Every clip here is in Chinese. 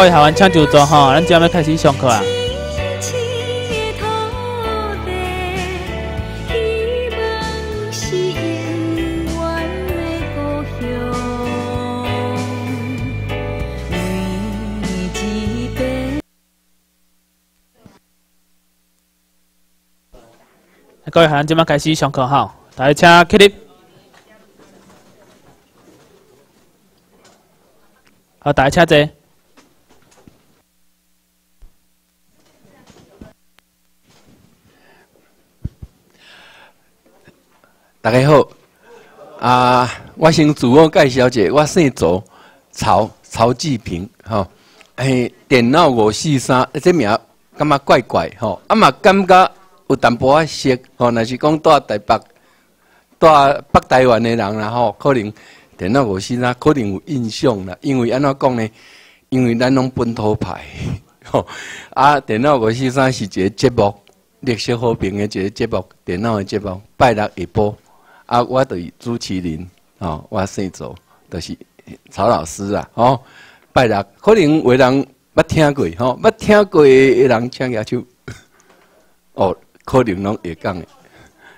各位学员请就坐吼，咱今要开始上课啊。各位学员，今麦开始上课哈，大家请起立。好，大家请坐。大家好，啊，我先自我介绍者，我姓周，曹曹志平，吼，诶，电脑五四三，这名感觉怪怪，吼，啊嘛感觉有淡薄仔熟，吼，若是讲住台北，住北台湾的人啦，吼，可能电脑五四三可能有印象啦，因为安怎讲呢？因为咱拢本土派，吼，啊，电脑五四三是一个节目，历史和平的一个节目，电脑的节目，拜六下播。啊，我对朱麒麟，哦，我姓周，就是曹老师啊，哦，拜六可能有人捌听过，吼，捌听过的人请举手，哦，可能拢会讲的，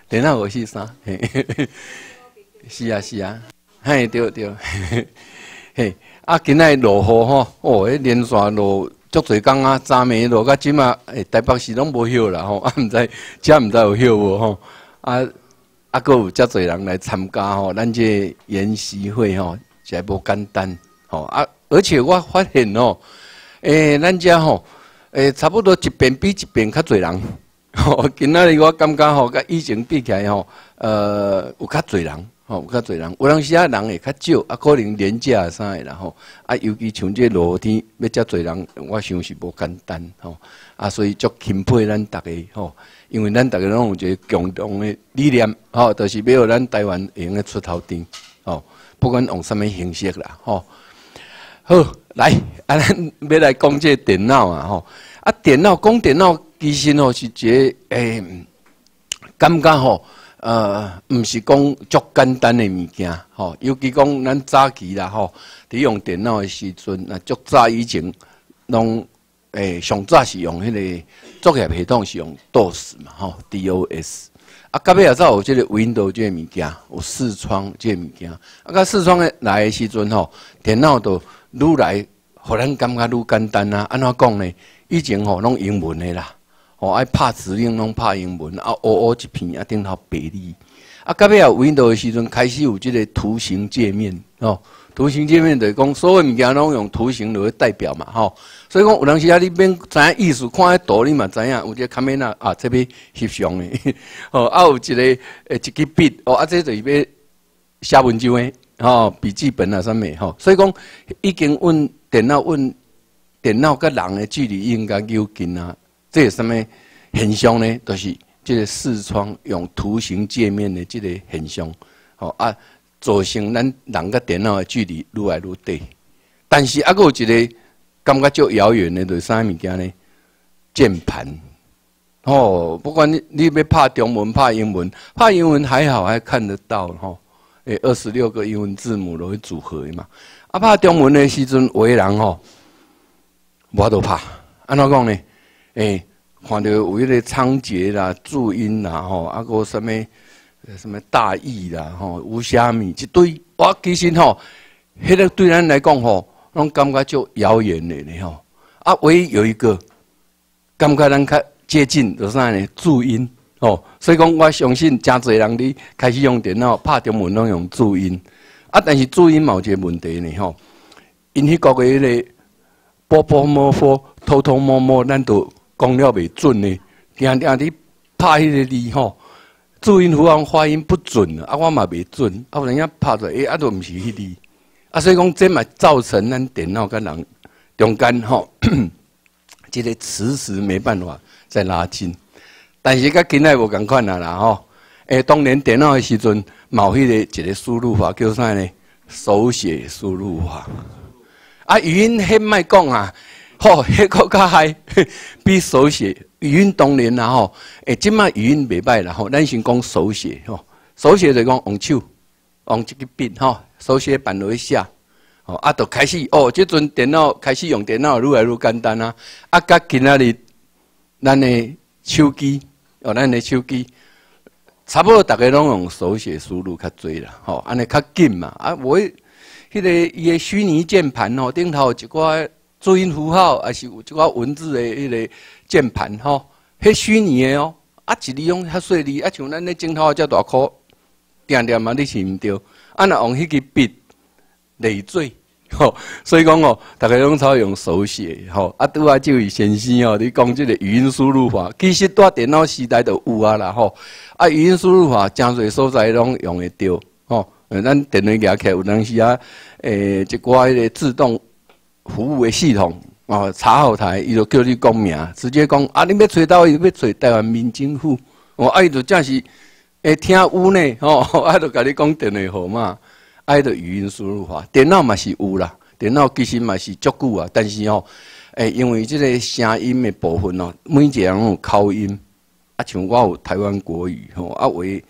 电脑五四三，是啊是啊，嘿对对，嘿，啊今仔落雨吼，哦，迄连续落足侪工啊，昨暝落到即马，诶，台北市拢无休啦，吼，啊毋知，遮毋知有休无吼，啊。啊，阁有遮侪人来参加吼，咱这研习会吼，实在无简单吼啊！而且我发现吼，诶，咱遮吼，诶，差不多一遍比一遍较侪人。吼，今仔日我感觉吼，甲以前比起来吼，呃，有较侪人，吼，有较侪人。有当时啊，人会较少，啊，可能年假啥的啦吼。啊，尤其像这落天要遮侪人，我想是无简单吼。啊，所以足钦佩咱逐个吼。因为咱大家拢有一个共同的理念，吼，就是要咱台湾会用个出头天，吼，不管用什么形式啦，吼。好，来，啊，咱要来讲这电脑啊，吼，啊，电脑讲电脑，其实吼是一个诶，感觉吼，呃，毋是讲足简单的物件，吼，尤其讲咱早期啦，吼，伫用电脑的时阵，那足早以前拢。诶，上早是用迄个作业系统是用 DOS 嘛，吼，DOS。啊，隔壁也早有即个 Windows 即个物件，有视窗即个物件。啊，甲视窗诶来诶时阵吼，电脑都愈来，互咱感觉愈简单啊。安怎讲呢？以前吼拢英文诶啦，吼爱拍指令拢拍英文，啊，乌乌一片啊，顶头白字。啊，隔壁有 Windows 时阵，开始有即个图形界面，吼。图形界面就是讲，所有物件拢用图形来代表嘛，吼。所以讲，有当时啊，你免知影意思，看迄图你嘛知影，有一个卡面啊，啊，这边翕相的，哦，啊，有一个诶，一支笔，哦，啊，这就是要写文章的，吼，笔记本啊，啥物，吼。所以讲，已经问电脑问电脑甲人的距离应该有近啊。这什么现象呢？就是这个视窗用图形界面的这个现象，吼啊。造成咱人甲电脑的距离愈来愈短，但是还佫有一个感觉较遥远的，就是啥物件呢？键盘哦，不管你你要拍中文、拍英文，拍英文还好，还看得到吼。诶，二十六个英文字母都会组合嘛。啊，拍中文的时阵，有的人吼，我都拍。安怎讲呢？诶，看到有迄个仓颉啦、注音啦，吼，啊个什么？什么大意啦，吼，无虾米一堆，哇，其实吼，迄个对咱来讲吼，拢感觉就遥远的呢吼。啊，唯一有一个感觉咱较接近，就是啥呢？注音哦。所以讲，我相信真侪人伫开始用电脑拍中文拢用注音。啊，但是注音有一个问题呢吼，因迄个迄个波波摸摸、偷偷摸摸，咱都讲了袂准呢。定定伫拍迄个字吼。注音符号发音不准啊，我嘛袂准，啊，人家拍出来，哎，啊，都毋是迄字，啊，所以讲这嘛造成咱电脑跟人中间吼，即个迟迟没办法再拉近。但是甲今仔无共款啊啦吼，诶，当年电脑的时阵，冇迄个一个输入法叫啥呢？手写输入法。啊，语音迄卖讲啊，吼，迄个较嗨，比手写。语音当然啦吼，诶，即卖语音袂歹啦吼，咱先讲手写吼，手写就讲用手，用一支笔吼，手写板落去写，吼啊，就开始哦，即阵电脑开始用电脑愈来愈简单啊，啊，甲今仔日咱的手机哦，咱的手机差不多逐个拢用手写输入较侪啦，吼，安尼较紧嘛，啊，我迄个伊的虚拟键盘吼，顶头有一寡注音符号，还是有一寡文字的迄个键盘吼，迄虚拟的哦，啊，一利用较细腻，啊，像咱咧镜头遮大颗，点点嘛，你是毋对，啊，若用迄个笔。累赘，吼，所以讲哦，大家拢操用手写，吼，啊，拄啊，这位先生哦，你讲这个语音输入法，其实在电脑时代都有啊啦，吼，啊，语音输入法真侪所在拢用会着，吼，咱电脑拿起来有当时啊，诶，一寡迄个自动服务的系统，哦，查后台，伊就叫你讲名，直接讲，啊，你要找到伊要找台湾民政府，哦，啊，伊就真是会听有呢，吼，啊，就甲你讲电话号码。爱就语音输入法，电脑嘛是有啦，电脑其实嘛是足久啊，但是吼，诶，因为即个声音的部分哦，每一个人有口音，啊，像我有台湾国语吼，啊，为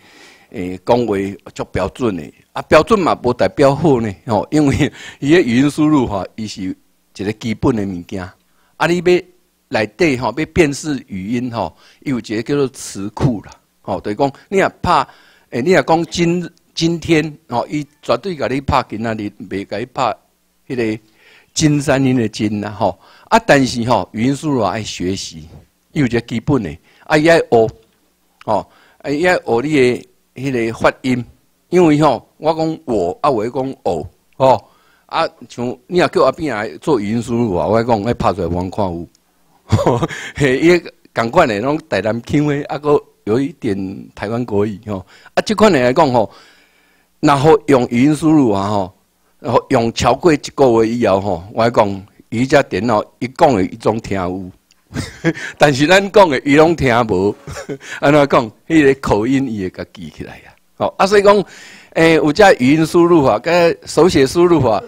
诶讲话足标准的，啊，标准嘛无代表好呢，吼，因为伊个语音输入法，伊是一个基本的物件，啊，你要来底吼，要辨识语音吼，伊有一个叫做词库啦，吼，就是讲你若拍，诶，你若讲今。今天吼，伊绝对甲你拍今仔日，袂甲你拍迄个金山林的金啦吼。啊，但是吼，语音输入爱学习，有一个基本的，啊，伊爱学，哦，啊，伊爱学你的迄个发音，因为吼，我讲我啊，我讲哦，哦，啊，像你若叫阿边来做语音输入啊，我讲爱拍出来我看有，嘿，伊共款的拢台南腔的，啊，个有一点台湾国语吼，啊，即款的来讲吼。然后用语音输入啊吼，然后用超过一个月以后吼，我讲伊只电脑伊讲的伊种听有，但是咱讲的伊拢听无，安怎讲？迄个口音伊会甲记起来呀。好啊，所以讲，诶，有只语音输入法，甲手写输入法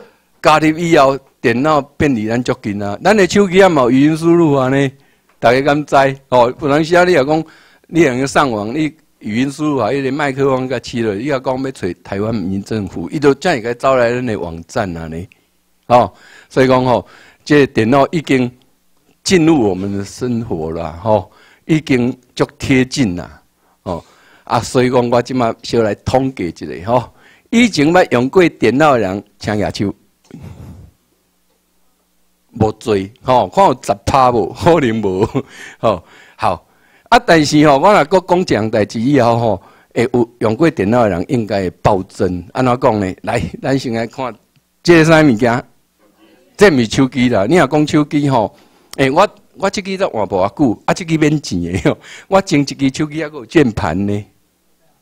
加入以后，电脑便离咱足近啊。咱的手机也冇语音输入法呢，大家敢知？哦，不能时啊，你又讲，你用去上网，你。语音输入啊，迄个麦克风甲起了，伊要讲要找台湾民政府，伊都这样个招来咱的网站啊呢，哦，所以讲吼，这电脑已经进入我们的生活了，吼，已经足贴近啦，哦，啊，所以讲我即马先来统计一下，吼，以前捌用过电脑的人，请举手，无多，吼，看有十趴无，可能无，吼，好。啊，但是吼，我若搁讲这样代志以后吼，会有用过电脑的人应该会暴增。安怎讲呢？来，咱先来看这啥物件？这毋是手机啦。你若讲手机吼，诶，我我即支都换无偌久，啊，即支免钱的哟。我前一支手机还佫有键盘呢。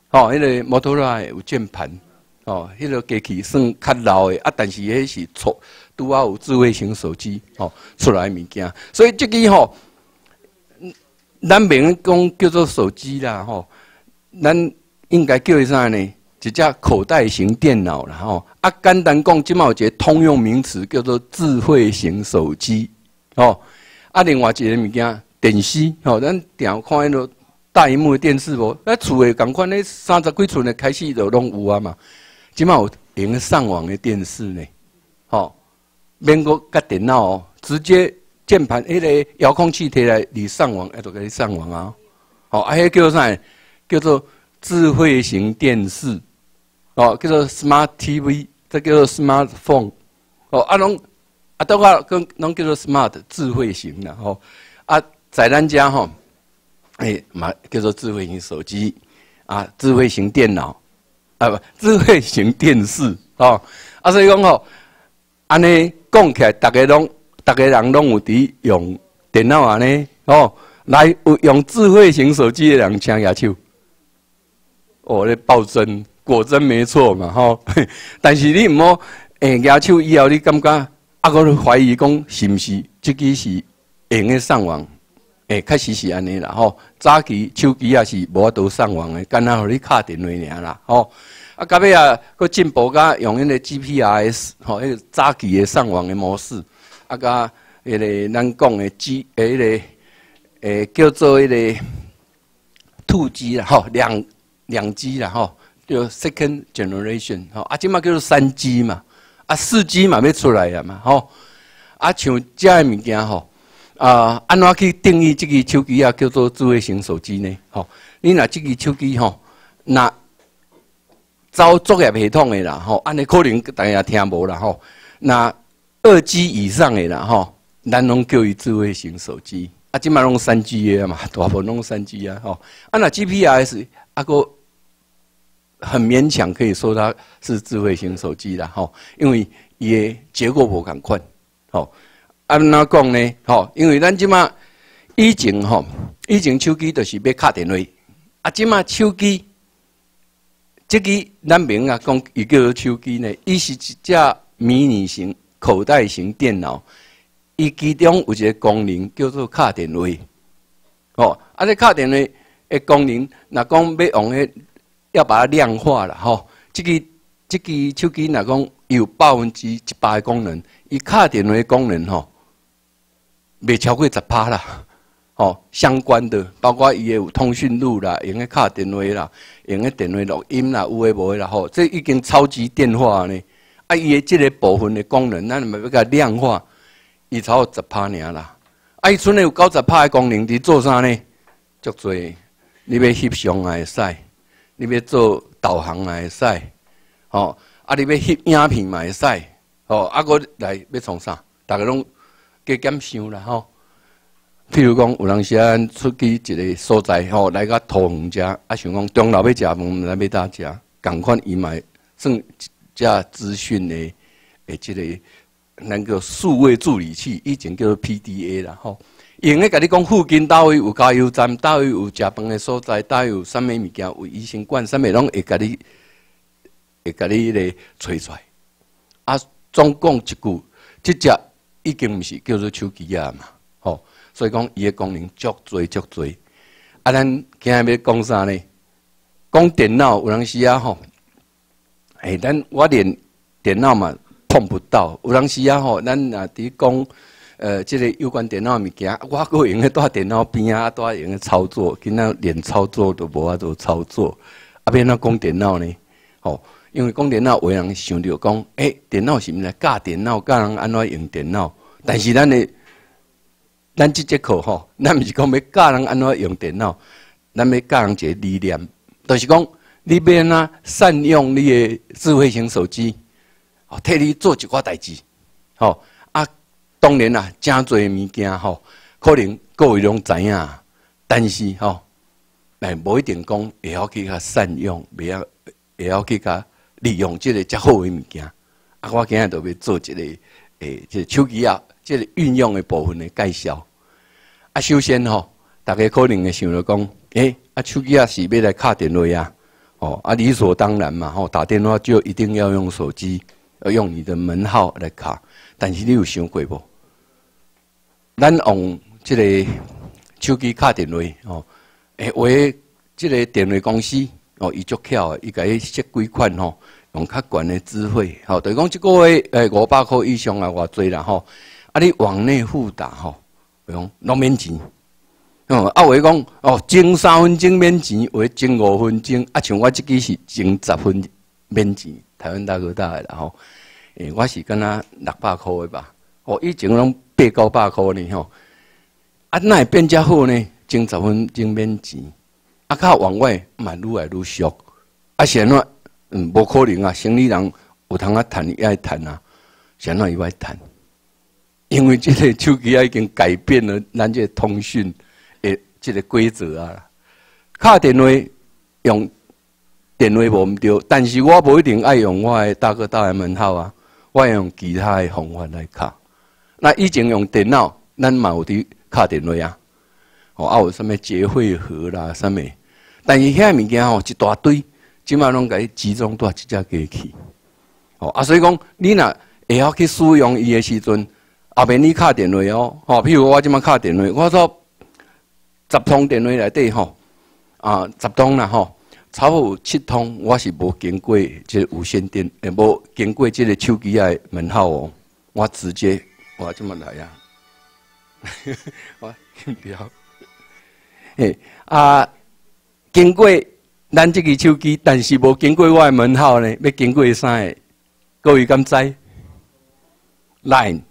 吼，迄个摩托罗拉有键盘。哦，迄个机器算较老的，啊，但是迄是出，拄啊有智慧型手机吼出来物件，所以即支吼。咱免讲叫做手机啦，吼，咱应该叫伊啥呢？一只口袋型电脑啦，吼。啊，简单讲，即嘛有一个通用名词叫做智慧型手机，吼。啊，另外一个物件，电视，吼，咱常看迄落大荧幕的电视无？咱厝诶，共款咧，三十几寸的开始就拢有啊嘛。即马有用上网的电视呢，吼，免个甲电脑哦，直接。键盘，迄个遥控器摕来你上网，哎，都可以上网啊！哦，啊，迄叫做啥？叫做智慧型电视，哦，叫做 Smart TV，这叫做 Smartphone，哦，啊，拢啊，都话跟拢叫做 Smart 智慧型的，吼，啊，在咱家吼，哎，嘛叫做智慧型手机，啊，智慧型电脑，啊不，智慧型电视，哦，啊，所以讲吼，安尼讲起来，大家拢。大家人拢有伫用电脑啊呢，哦，来有用智慧型手机的人请举手。哦，咧暴增，果真没错嘛，吼。但是你毋好诶举手以后，你感觉啊，我怀疑讲是毋是即个是用个上网？诶，确实是安尼啦，吼。早期手机也是无法度上网诶，干那互你敲电话尔啦，吼。啊，到尾啊，佫进步甲用迄个 GPS，吼，迄个早期诶上网诶模式。啊，甲迄个咱讲的 G，迄个诶叫做迄个 Two G 啦，吼，两两 G 啦，吼，叫 Second Generation，吼，啊，即嘛叫做三 G 嘛，啊，四 G 嘛要出来啊嘛，吼，啊，像遮个物件吼，啊，安怎去定义这个手机啊叫做智慧型手机呢？吼，你若这个手机吼，那走作业系统的啦，吼，安尼可能大家听无啦，吼，那二 G 以上的啦，吼，咱拢叫伊智慧型手机。啊，即摆拢三 G 的嘛，大部分拢三 G 啊，吼。啊，那 GPS 啊个很勉强可以说它是智慧型手机啦，吼，因为伊的结构无共款，吼。安怎讲呢？吼，因为咱即摆以前吼，以前手机就是要卡电话，啊，即摆手机，即个咱名啊讲伊叫做手机呢，伊是一只迷你型口袋型电脑。伊其中有一个功能叫做卡电话，哦，啊，这卡电话的功能，若讲要用迄，要把它量化了吼。这个这个手机若讲有百分之一百的功能，伊卡电话的功能吼，未超过十趴啦。哦，相关的包括伊有通讯录啦，用个卡电话啦，用个电话录音啦，有诶无诶啦吼，这已经超级电话呢。啊，伊诶即个部分的功能，咱咪要甲量化。伊超有十拍尔啦，啊！伊剩诶有九十拍诶功能伫做啥呢？足多，你要翕相也会使，你要做导航也会使，吼！啊！你要翕影片嘛会使，吼！啊！搁来要创啥？逐个拢加减想啦，吼！譬如讲，有人时啊出去一个所在，吼，来个桃园食，啊，想讲中昼要食饭，来要搭食，共款伊买算遮资讯的，诶，即个。那个数位助理器，以前叫做 PDA 啦，吼，用咧甲你讲附近倒位有加油站，倒位有食饭的所在，倒有啥物物件有医生馆，啥物拢会甲你，会甲你咧吹出来。啊，总共一句，即只已经毋是叫做手机啊嘛，吼，所以讲伊的功能足多足多。啊，咱今日要讲啥呢？讲电脑有当时啊，吼，哎，咱我连电脑嘛。碰不到，有当时啊吼，咱啊伫讲，呃，即个有关电脑物件，我个用咧在电脑边啊，在用咧操作，今仔连操作都无法度操作，啊，变哪讲电脑呢？吼，因为讲电脑，有人想着讲，诶，电脑是毋是教电脑，教人安怎用电脑？但是咱的，咱即节课吼，咱毋是讲要教人安怎用电脑，咱要教人一个理念，就是讲，你要哪善用你的智慧型手机。替你做一寡代志，吼啊！当然啦，真侪物件吼，可能各位拢知影，但是吼，来无一定讲会晓去甲善用，袂晓会晓去甲利用即个较好的物件。啊，我今日都要做一个诶，即手机啊，即个运用的部分的介绍。啊，首先吼，大家可能会想着讲，诶，啊，手机啊是要来敲电话啊，哦，啊，理所当然嘛，吼，打电话就一定要用手机。要用你的门号来卡，但是你有想过无？咱用这个手机卡电话哦，诶，为这个电话公司哦，伊足巧，伊甲伊设几款吼，用较悬的资费，吼，等于讲一个月诶五百块以上啊，偌济啦吼，啊，你往内互打吼，用拢免钱，哦，啊，为讲哦，前三分钟免钱，为前五分钟，啊，像我即个是前十分免钱。台湾大哥大的啦吼，诶，我是敢若六百块的吧，哦，以前拢八九百块呢吼，啊，那会变较好呢，前十分钟免钱，啊，较往外嘛愈来愈俗，啊，现在嗯，无可能啊，生意人有通啊谈，也爱谈啊，现在伊爱谈，因为这个手机啊已经改变了咱这通讯诶这个规则啊，卡电话用。电话无毋对，但是我无一定爱用我的大哥大的门号啊，我用其他的方法来卡。那以前用电脑，咱嘛有伫卡电话啊，哦，啊有啥物结汇盒啦，啥物？但是遐物件吼一大堆，即码拢伊集中在一只机器。哦啊，所以讲你若会晓去使用伊的时阵，后面你卡电话哦，吼，譬如我即马卡电话，我说十通电话内底吼，啊，十通啦吼。超过七通，我是无经过即无线电，也无经过即个手机的门号哦。我直接我这么来呀，我 不要。嘿啊，经过咱这个手机，但是无经过我的门号呢，要经过啥？各位敢知？Line，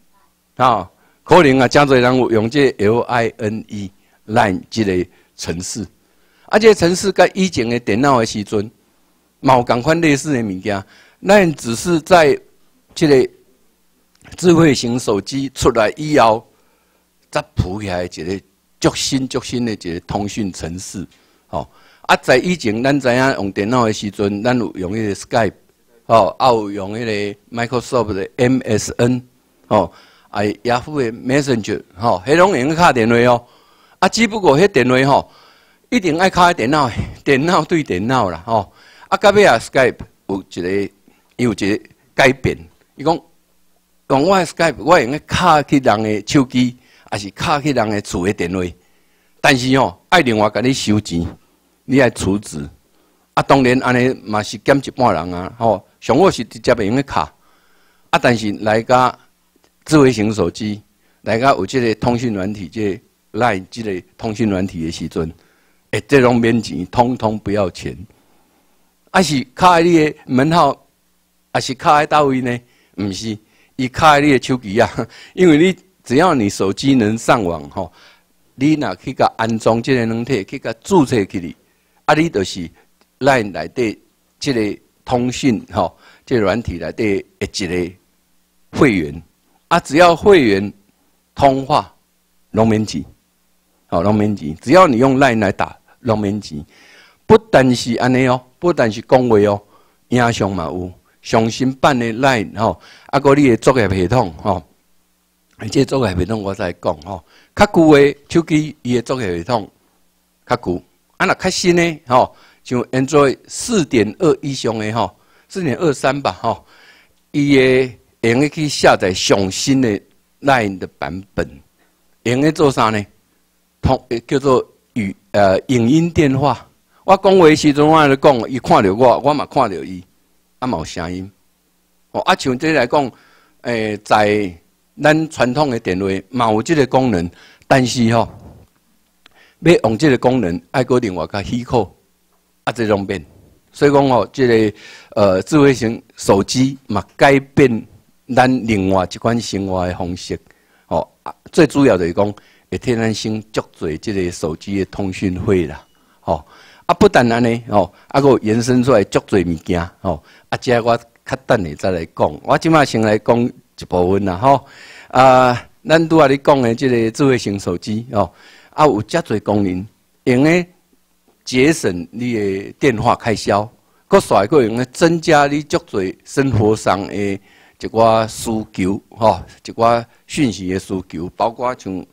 啊，可能啊，真侪人有用这 L I N E Line 这个程式，啊，这个程式甲以前的电脑的时阵，冇共款类似的物件咱只是在这个智慧型手机出来以后，才铺起来一个足新足新的一个通讯程式，吼。啊，在以前咱知影用电脑的时阵，咱有用迄个 Skype，吼，也有用迄个 Microsoft 的 MSN，吼，啊，雅虎的 Messenger，吼，迄拢用敲电话哦。啊，只不过迄电话吼，一定爱敲电脑，电脑对电脑啦，吼。啊，到尾啊，Skype 有一个，伊有一个改变。伊讲，用我 Skype，我用个敲去人的手机，还是敲去人的厝的电话。但是吼，爱另外甲你收钱。你爱储值，啊，当然安尼嘛是减一半人啊，吼。上好是直接用个卡，啊，但是来个智慧型手机，来个有即个通讯软体，即来即个通讯软体的时阵，诶，这种免钱，通通不要钱。啊是卡在你的门号，啊是卡在倒位呢？毋是，伊卡在你的手机啊，因为你只要你手机能上网，吼，你若去甲安装即个软体，去甲注册起哩。啊，你就是来内底即个通讯吼，即个软体内底一个会员啊，只要会员通话，农民钱，好，拢免钱。只要你用 LINE 来打，拢免钱。不但是安尼哦，不但是讲话哦，影像嘛有上新版的 LINE 吼，啊，个你的作业系统吼，即作业系统我再讲吼，较旧的手机伊的作业系统较旧。啊，那较新呢？吼，像安卓四点二以上的吼，四点二三吧，吼，伊个用去下载上新的 Line 的版本，用去做啥呢？通叫做语呃影音电话。我讲话时阵，我咧讲，伊看着我，我嘛看着伊，啊有声音。哦，啊像这来讲，诶，在咱传统的电话嘛有这个功能，但是吼。要用这个功能，爱个另外加许可，啊，这种变，所以讲哦，这个呃智慧型手机嘛改变咱另外一款生活的方式，哦，最主要就是讲会替咱省足侪这个手机的通讯费啦，哦，啊不但安尼哦，啊个延伸出来足侪物件，哦，啊这我较等下再来讲，我即马先来讲一部分啦，吼，啊，咱拄啊咧讲的这个智慧型手机，哦。啊，有遮侪功能，用诶节省你的电话开销，搁甩个用诶增加你足侪生活上的一寡需求，吼，一寡讯息的需求，包括像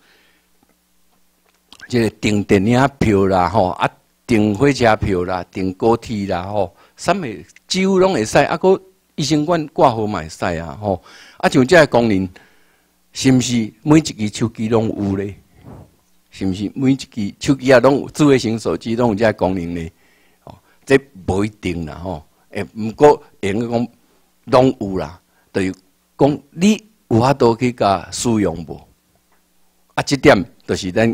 即个订电影票啦，吼，啊订火车票啦，订高铁啦，吼，啥物几乎拢会使，啊，搁医生馆挂号嘛会使啊，吼，啊像遮个功能，是毋是每一支手机拢有咧？是毋是每一支手机啊，拢有智慧型手机拢有这功能呢？哦，这不一定啦，吼。诶，毋过应该讲拢有啦，等于讲你有法度去甲使用无？啊，这点就是咱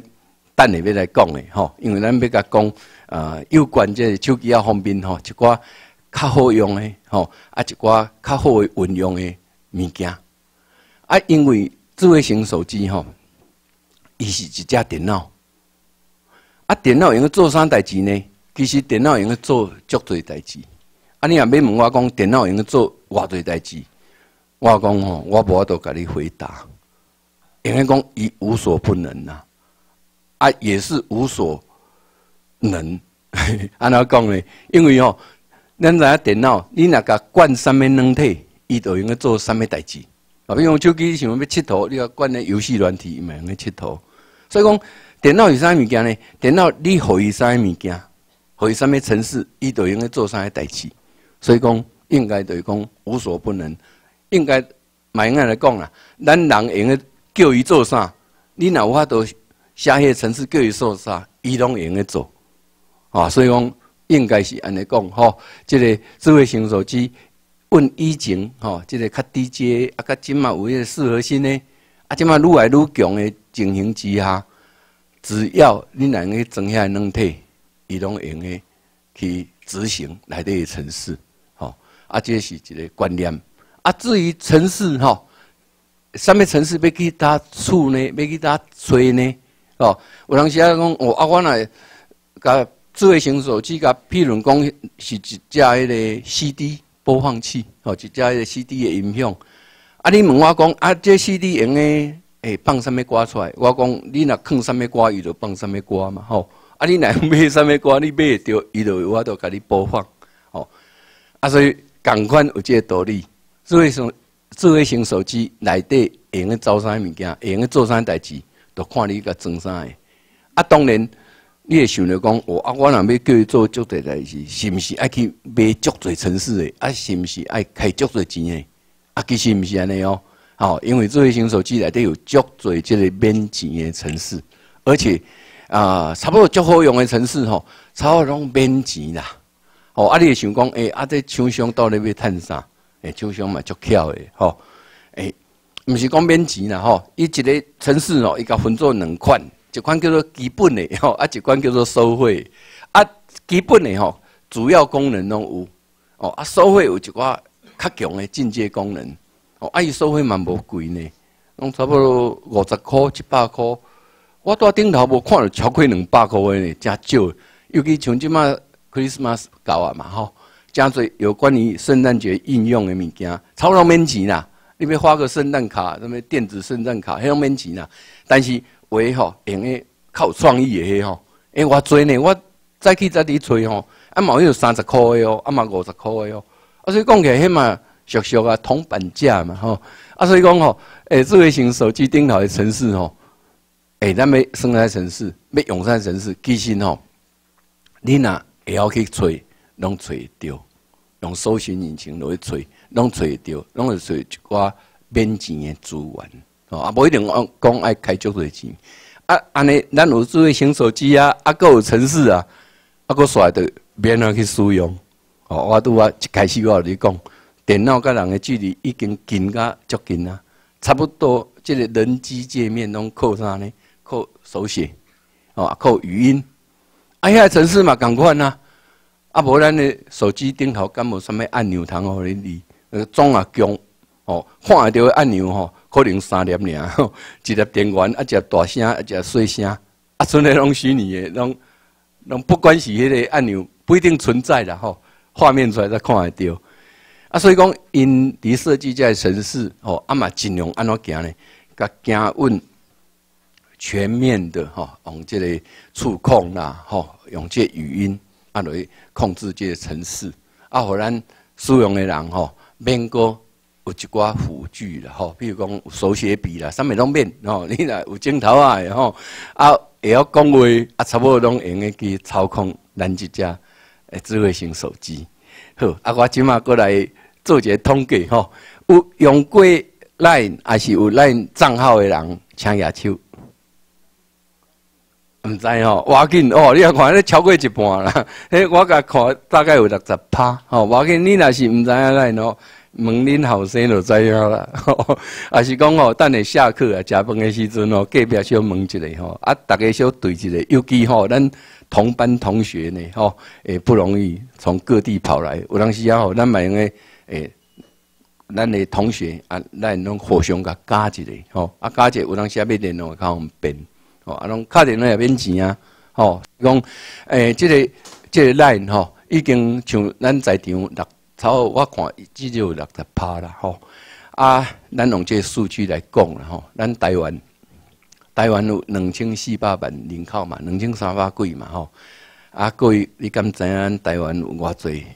等下要来讲的吼，因为咱要甲讲呃有关这手机啊方面吼，一寡较好用的吼，啊一寡较好的运用的物件。啊，因为智慧型手机吼。伊是一只电脑，啊，电脑用去做啥代志呢？其实电脑用去做足多代志。啊，你若要问我讲电脑用去做偌多代志，我讲吼，我无法度甲你回答。因为讲伊无所不能呐，啊，也是无所能。安怎讲呢？因为吼，咱知影电脑，你若甲灌啥物软体，伊就用去做啥物代志。啊，比如手机想要佚佗，你要关咧游戏软体，咪用去佚佗。所以讲，电脑是啥物件呢？电脑你互伊啥物件，互伊啥物程式，伊都用去做啥代志。所以讲，应该就是讲无所不能。应该蛮应该来讲啦，咱人用去叫伊做啥，你若有法度写迄个程式叫伊做啥，伊拢用去做。啊，所以讲应该是安尼讲吼，即个智慧型手机。问以前吼，即个较低阶啊，较今嘛有迄个适合性呢？啊，今嘛愈来愈强的情形之下，只要你两个装遐软体，伊拢会用个去执行内底的程式，吼，啊，这是一个观念。啊，至于程式吼，什么城市要去搭厝呢？要去搭吹呢？哦，有当时啊讲，哦啊，我来甲智慧型手机，甲譬如讲是一只迄个 CD 播放器，哦，一只迄个 CD 的音响。啊，你问我讲，啊，这 CD 用诶，会放什么歌出来？我讲，你若放什么歌，伊就放什么歌嘛，吼。啊，你若买什么歌，你买着，伊就我都甲你播放，吼。啊，所以共款有这个道理。智慧型智慧型手机内底会用走啥物件，会用做啥代志？都看你甲装啥诶，啊，当然，你会想着讲，哦，啊，我若要叫伊做足侪代志，是毋是爱去买足侪城市诶？啊，是毋是爱开足侪钱诶？啊，其实毋是安尼哦，哦，因为智慧型手机内底有足侪即个免钱诶城市，而且啊，差不多足好用诶城市吼，差不多拢免钱啦。哦，啊，你会想讲，诶，啊，这厂商到底要趁啥？诶，厂商嘛足巧诶，吼，诶。毋是讲免钱啦吼，伊一个城市哦，伊甲分做两款，一款叫做基本的吼，啊一款叫做收费。啊，基本的吼，主要功能拢有，哦啊收费有一寡较强的进阶功能，哦啊伊收费嘛无贵呢，拢差不多五十箍、一百箍。我在顶头无看到超过两百箍的呢，真少。尤其像即马 Christmas 到啊嘛吼，真侪有关于圣诞节应用的物件，超多免钱啦。你要发个圣诞卡，什么电子圣诞卡，迄种免钱啦。但是为吼用诶较有创意诶吼，诶我做呢，我再去再伫吹吼，啊嘛有三十箍诶哦，啊嘛五十箍诶哦。啊所以讲起来，迄嘛俗俗啊，铜板价嘛吼。啊所以讲吼，诶智慧型手机顶头诶城市吼，诶咱要生态城市，要用山城市，其实吼，你若会晓去吹，拢吹着，用搜寻引擎落去吹。拢找着，拢会找一寡免钱的资源，哦，啊，无一定讲讲爱开足多钱，啊，安尼咱有智慧型手机啊，啊，各有城市啊，啊，搁刷着免啊去使用，哦，我拄啊一开始我你讲，电脑甲人的距离已经近甲足近啊，差不多，即个人机界面拢靠啥呢？靠手写，哦，靠语音，啊，遐城市嘛共款啊，啊，无咱的手机顶头敢无啥物按钮通互你哩？呃，装啊强哦，看会着按钮吼，可能三粒尔，一粒电源，一只大声，一只细声，啊，剩诶拢虚拟的，拢拢不管是迄个按钮不一定存在啦吼，画面出来才看会到。啊，所以讲因伫设计这城市吼，啊嘛尽量安怎行呢？甲行稳全面的吼，用这个触控啦吼，用这语音啊来控制这个城市，啊，互咱使用的人吼。免过有一寡辅具啦，吼，比如讲手写笔啦，啥物拢免吼。你若有镜头啊，吼，啊会晓讲话，啊，差不多拢用去操控咱即只诶智慧型手机。好，啊，我即马过来做一个统计吼，有用过 Line 还是有 Line 账号诶人，请举手。毋知吼，要紧哦，你啊看，你超过一半啦。迄我甲看大概有六十趴，吼，要紧。你若是毋知影来喏，问恁后生就知影啦。啊是讲吼，等下下课啊，食饭诶时阵哦，隔壁小问一下吼，啊，逐个小对一下，尤其吼，咱同班同学呢，吼，诶，不容易从各地跑来。有当时啊吼，咱买用诶，诶，咱诶同学啊，咱拢互相甲加一下，吼，啊加一下，有当时啊要联络较方便。哦，啊，拢敲电话也免钱啊！吼，讲诶，即个即个来吼，已经像咱在场六，超我看至少有六十趴啦，吼。啊，咱用这数据来讲啦，吼，咱台湾台湾有两千四百万人口嘛，两千三百几嘛，吼。啊，各位，你敢知影台湾有偌济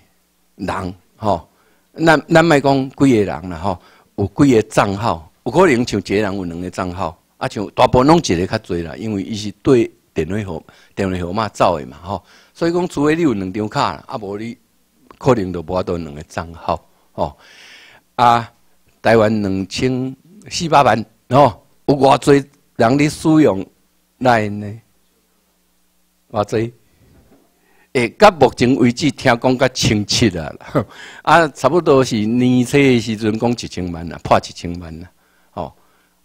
人？吼，咱咱莫讲几个人啦，吼，有几个账号？有可能像一个人有两个账号。啊，像大部分拢一个较侪啦，因为伊是对电话号电话号码走诶嘛，吼，所以讲除非你有两张卡啦，啊无你可能都无法度两个账号，吼。啊，台湾两千四百万，吼，有偌侪人咧使用来呢？偌侪？诶，到目前为止听讲较清晰啊，啊，差不多是年初诶时阵讲一千万啊，破一千万啊。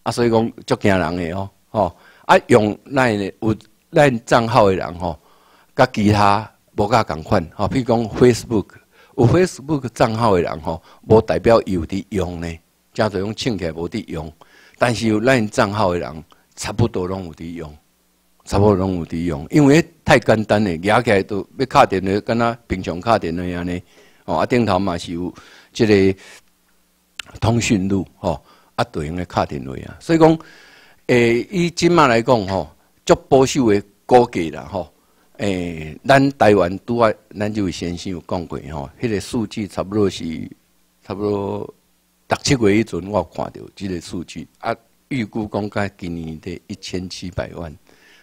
啊，所以讲足惊人诶吼，吼啊用咱有咱账号诶人吼，甲其他无甲共款吼，譬如讲 Facebook 有 Facebook 账号的人吼，无代表有伫用呢，正侪用请起来无伫用，但是有咱账号的人，差不多拢有伫用，差不多拢有伫用，因为太简单嘞，压起来都要卡电话，敢若平常卡电话样呢。哦，啊顶头嘛是有即个通讯录，吼，啊对应的卡电话啊。所以讲，诶，以今嘛来讲，吼，足保守的估计啦，吼，诶，咱台湾拄啊，咱就先生有讲过，吼，迄个数据差不多是差不多六七月以前我看到即个数据啊，预估讲甲今年得一千七百万，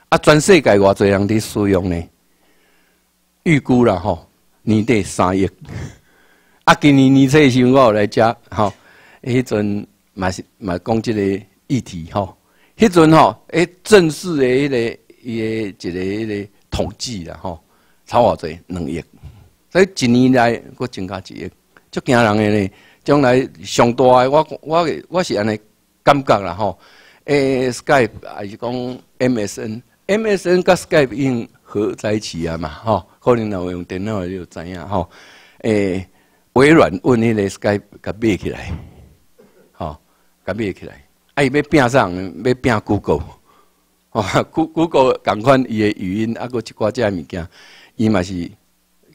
啊，全世界偌侪人伫使用呢？预估啦，吼。年底三亿，啊，今年年初时我有来遮，吼，迄阵嘛是嘛讲即个议题，吼，迄阵吼，诶，正式的迄个伊个一个迄个统计啦，吼，超偌济两亿，所以一年来佫增加一亿，足惊人诶呢。将来上大诶，我我我是安尼感觉啦，吼，诶，Skype 还是讲 MSN，MSN 甲 Skype 用合在一起啊嘛，吼。可能若用电脑就知影吼，诶，微软问迄个 Skype 甲买起来，吼，甲买起来，啊，伊要拼上，要拼 Google，哦，Google 共款伊诶语音，啊，搁一寡遮物件，伊嘛是，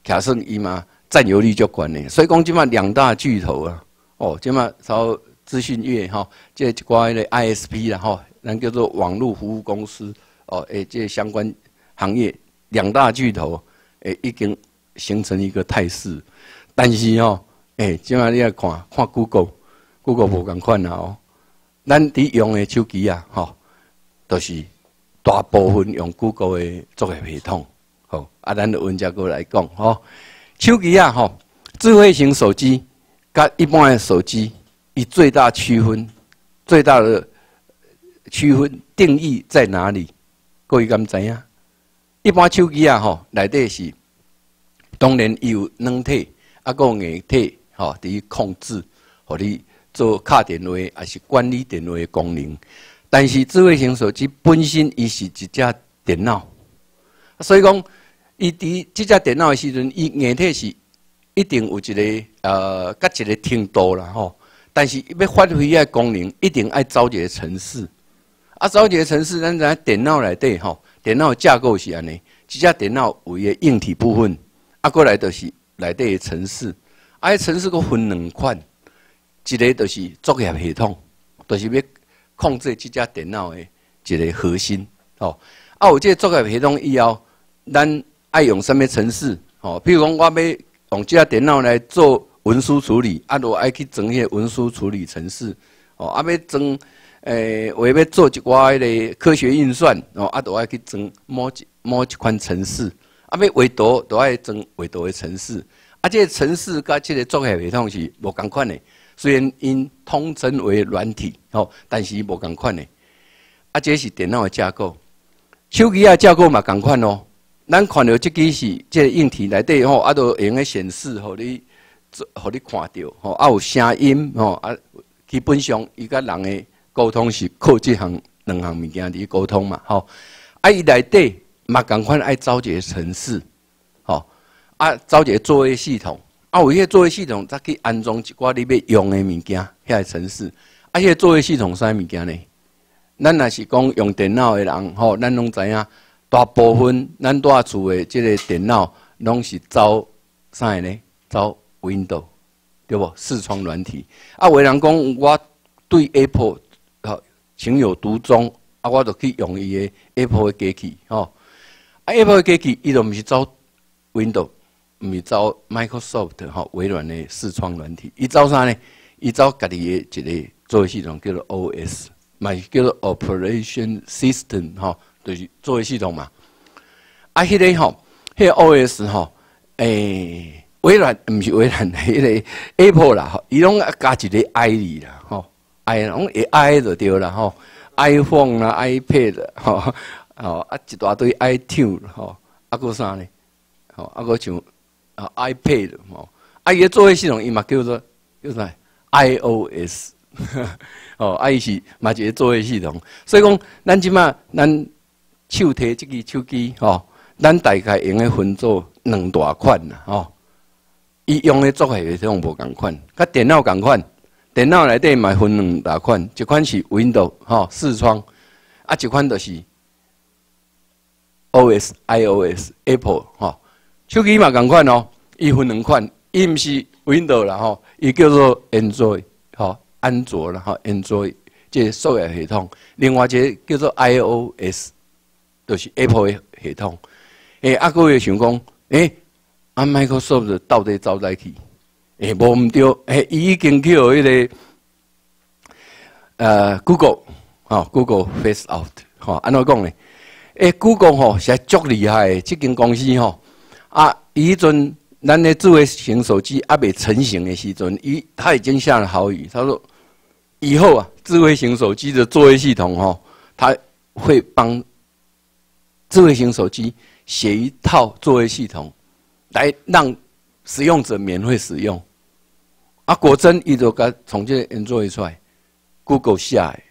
假设伊嘛占有率足悬诶，所以讲即马两大巨头啊，哦，即马超资讯业吼，即一寡迄个 ISP 啦吼，咱叫做网络服务公司，哦，诶，即相关行业两大巨头。诶，已经形成一个态势，但是哦，诶，即马你来看看 Google，Google 无共款啦哦。咱伫用的手机啊，吼，都是大部分用 Google 的作业系统，好。啊，咱的文家哥来讲，吼，手机啊，吼，智慧型手机甲一般的手机，以最大区分，最大的区分定义在哪里？各位敢知影？一般手机啊，吼，内底是当然有软体，啊，个硬体，吼，伫控制，互你做卡电话，还是管理电话的功能。但是智慧型手机本身伊是一只电脑，所以讲，伊伫即只电脑的时阵，伊硬体是一定有一个呃，甲一个程度啦，吼。但是要发挥遐功能，一定爱走一个程式。啊，走一个程式，咱在电脑内底，吼。电脑架构是安尼，即只电脑有个硬体部分，啊，过来就是内底个程式，啊，迄程式佫分两款，一个就是作业系统，就是要控制即只电脑的一个核心，哦，啊，有即个作业系统以后，咱爱用什么程式，哦，比如讲我要用即只电脑来做文书处理，啊，我爱去装迄个文书处理程式，哦，啊，要装。诶，为要做一寡迄个科学运算，哦，啊，都爱去装某一某一款程式，啊，要画图都爱装画图的程式，啊，这个程式甲这个作业系统是无共款的，虽然因统称为软体，哦，但是无共款的，啊，这是电脑的架构，手机啊架构嘛共款哦，咱看到这个是这个硬体内底吼，啊，都用个显示，互你做，互你看到，吼，啊，有声音，吼，啊，基本上伊甲人的。沟通是靠这项两项物件伫沟通嘛，吼。啊，伊内底嘛共款爱造一个程式，吼。啊，造一个作业系统，啊，有迄个作业系统，再去安装一寡你要用的物件，遐个程式。啊，迄个作业系统啥物件呢？咱若是讲用电脑的人，吼，咱拢知影，大部分咱住厝的即个电脑，拢是走啥呢？走 Windows，对不？视窗软体。啊，有人讲我对 Apple。情有独钟，啊，我就去用伊个 Apple 的机器，吼啊，Apple 的机器伊都毋是走 Windows，毋是走 Microsoft 吼，微软的视窗软体，伊走啥呢？伊走家己的一个作业系统叫做 OS，嘛叫做 Operation System，吼，就是作业系统嘛。啊，迄个吼，迄个 OS 吼，诶，微软毋是微软，迄个 Apple 啦，吼，伊拢加一个 I 字啦，吼。i 拢会 i 就对啦吼，iPhone 啦，iPad 啦吼，吼啊一大堆 iTune 吼，啊个啥呢？吼啊个像啊 iPad 吼，啊伊个作业系统伊嘛叫做叫啥？iOS，哦，啊伊是嘛一个作业系统，所以讲咱即马咱手提即个手机吼，咱大概用个分做两大款啦吼，伊用的作业系统无共款，甲电脑共款。电脑内底嘛分两大款，一款是 Windows 吼视窗，啊一款就是 OS、iOS、Apple 吼。手机嘛共款哦，伊分两款，伊毋是 Windows 啦吼，伊叫做 Android 吼，安卓啦吼，Android 即作业系统。另外一个叫做 iOS，就是 Apple 的系统。诶，啊，各位想讲，诶，啊，Microsoft 到底走在去？诶，无毋对，诶，伊已经去互迄个呃 Google 吼，Google Face Out 吼，安怎讲呢？诶，Google 吼是足厉害，即间公司吼。啊，伊阵咱的智慧型手机还未成型的时阵，伊他已经下了好雨，他说以后啊，智慧型手机的作业系统吼，他会帮智慧型手机写一套作业系统，来让使用者免费使用。啊，果真伊就甲从这个 Android 出来，Google 下来，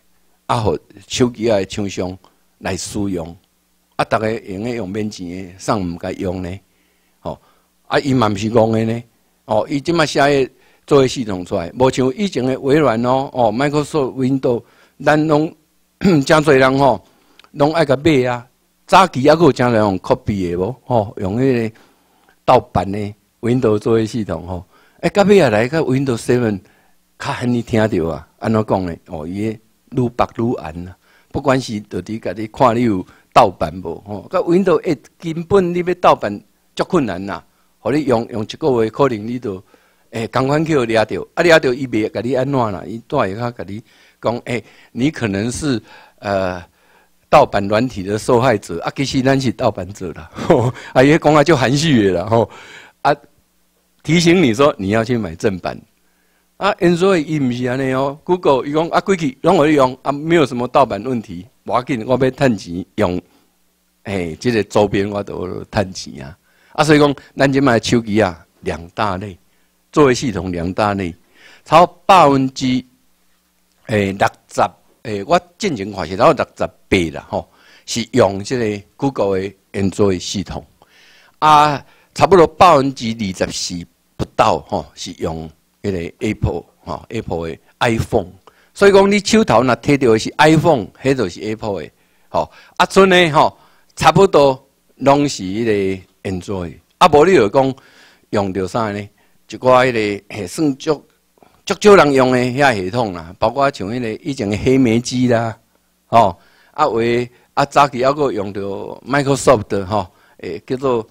啊，互手机啊厂商来使用，啊，逐个用诶用免钱的，上毋该用呢。啊，伊嘛毋是讲的呢，哦，伊即马写个作业系统出来，无像以前的微软哦，哦，Microsoft Windows，咱拢 真侪人吼，拢爱甲买啊。早期还佫有真侪人用 copy 的无，吼，用迄个盗版的 Windows 作业系统吼。哎，到尾啊来个 Windows Seven，较罕你听着啊，安怎讲呢？哦，伊愈白愈暗啊。不管是到底家己看你有盗版无，吼，甲 Windows 一根本你要盗版足困难呐。互你用用一个月，可能你都诶，赶快去掠着，啊掠着伊袂甲你安怎啦？伊带下甲你讲，诶，你可能是呃盗版软体的受害者，啊，其实咱是盗版者啦，吼啊，伊讲啊就含蓄的啦，吼，啊，提醒你说你要去买正版，啊因所以伊毋是安尼哦，Google 伊讲啊，过去拢会用啊，没有什么盗版问题，我紧我要趁钱用，诶，即个周边我都趁钱啊。啊，所以讲，咱即卖手机啊，两大类，作业系统两大类，超百分之诶六十诶，我进前看是超六十八啦吼，是用即个 Google 的安卓系统，啊，差不多百分之二十四不到吼，是用迄个 Apple 吼 Apple 的 iPhone，所以讲你手头若摕到的是 iPhone，迄就是 Apple 的，吼，啊，剩呢吼，差不多拢是迄个。Enjoy 啊，无你就讲用着啥呢？一寡迄个系算足足少人用的遐系统啦，包括像迄个以前的黑莓机啦，吼，啊为啊早期还佫用着 Microsoft 的吼，诶叫做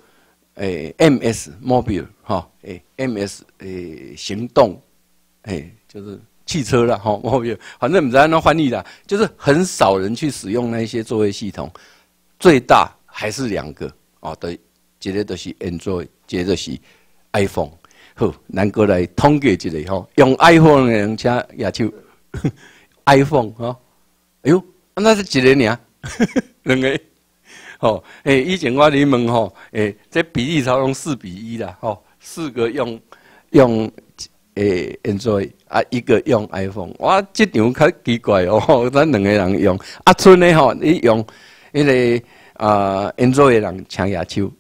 诶 MS Mobile 吼，诶 MS 诶行动，诶就是汽车啦吼，Mobile，反正毋知安怎翻译啦，就是很少人去使用那些作业系统，最大还是两个哦对。一个就是 Android，一个就是 iPhone。好，咱过来统计一下吼，用 iPhone 的人请举手。iPhone 吼，哎呦，那是一个尔，两个。吼，诶，以前我咧问吼，诶，这比例超用四比一啦，吼，四个用用诶 Android，啊，一个用 iPhone。哇，这场较奇怪哦，咱两个人用。啊，剩的吼，你用迄个啊 Android 的人请举手。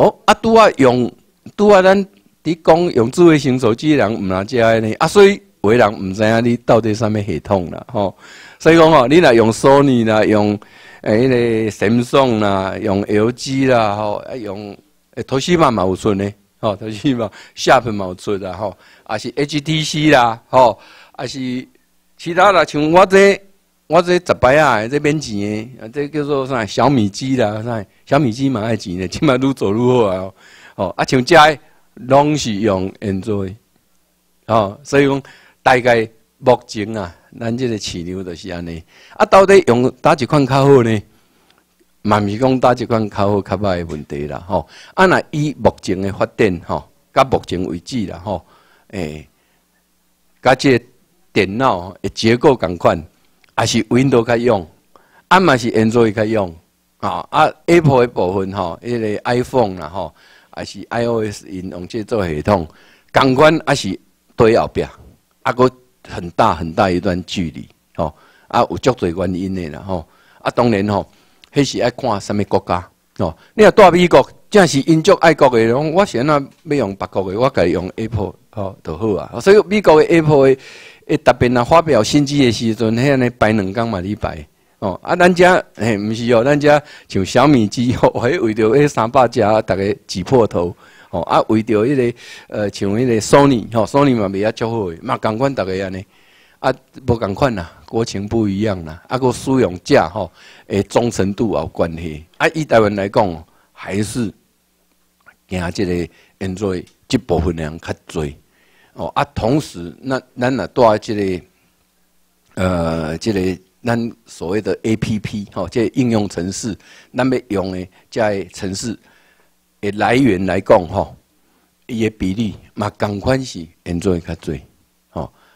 哦，啊，拄啊用，拄啊咱伫讲用智慧型手机的人毋哪知呢？啊，所以有人毋知影你到底啥物系统啦，吼。所以讲吼，你若用 Sony 啦，用诶迄个 Samsung 啦，用 LG 啦，吼，啊用诶，头西嘛嘛有出呢，吼，头西嘛 Sharp 嘛有出啦，吼，啊是 HTC 啦，吼，啊是其他啦，像我这。我这十摆啊，这免钱的，啊，这叫做啥小米机啦，啥小米机蛮爱钱的，起码愈做愈好啊。哦，啊，像遮拢是用 Android，哦，所以讲大概目前啊，咱这个市场就是安尼。啊，到底用哪一款较好呢？嘛毋是讲哪一款较好较歹的问题啦，吼。啊，那以目前的发展，吼，到目前为止啦，吼，诶，甲这电脑的结构共款。还是 Windows 较用，啊嘛是 Android 较用，啊啊 Apple 的部分吼，迄个 iPhone 啦吼，还是 iOS 应用这做系统，感官还是对后壁，啊个很大很大一段距离，吼，啊有足侪原因的啦吼，啊当然吼，迄是爱看什么国家，哦，你若住美国，正是因足爱国的，讲我先啊要用别国的，我家用 Apple 吼就好啊。所以美国的 Apple 的，诶特别若发表新机的时阵，迄安尼摆两工嘛，你摆哦。啊，咱遮嘿毋是哦，咱遮像小米机吼，还为着迄三百家，逐个挤破头哦。啊，为着迄个呃，像迄个 Sony 吼，Sony 嘛袂遐足好，嘛共款逐个安尼。啊，无共款啦，国情不一样啦。啊，个使用者吼，诶，忠诚度有关系。啊，以台湾来讲，还是惊即个 Android 即部分人较侪。哦，啊，同时，那咱若带即个，呃，即个咱所谓的 A P P 吼，即应用程式，咱要用诶，即程式诶来源来讲吼，伊诶比例嘛共款是 Android 较侪。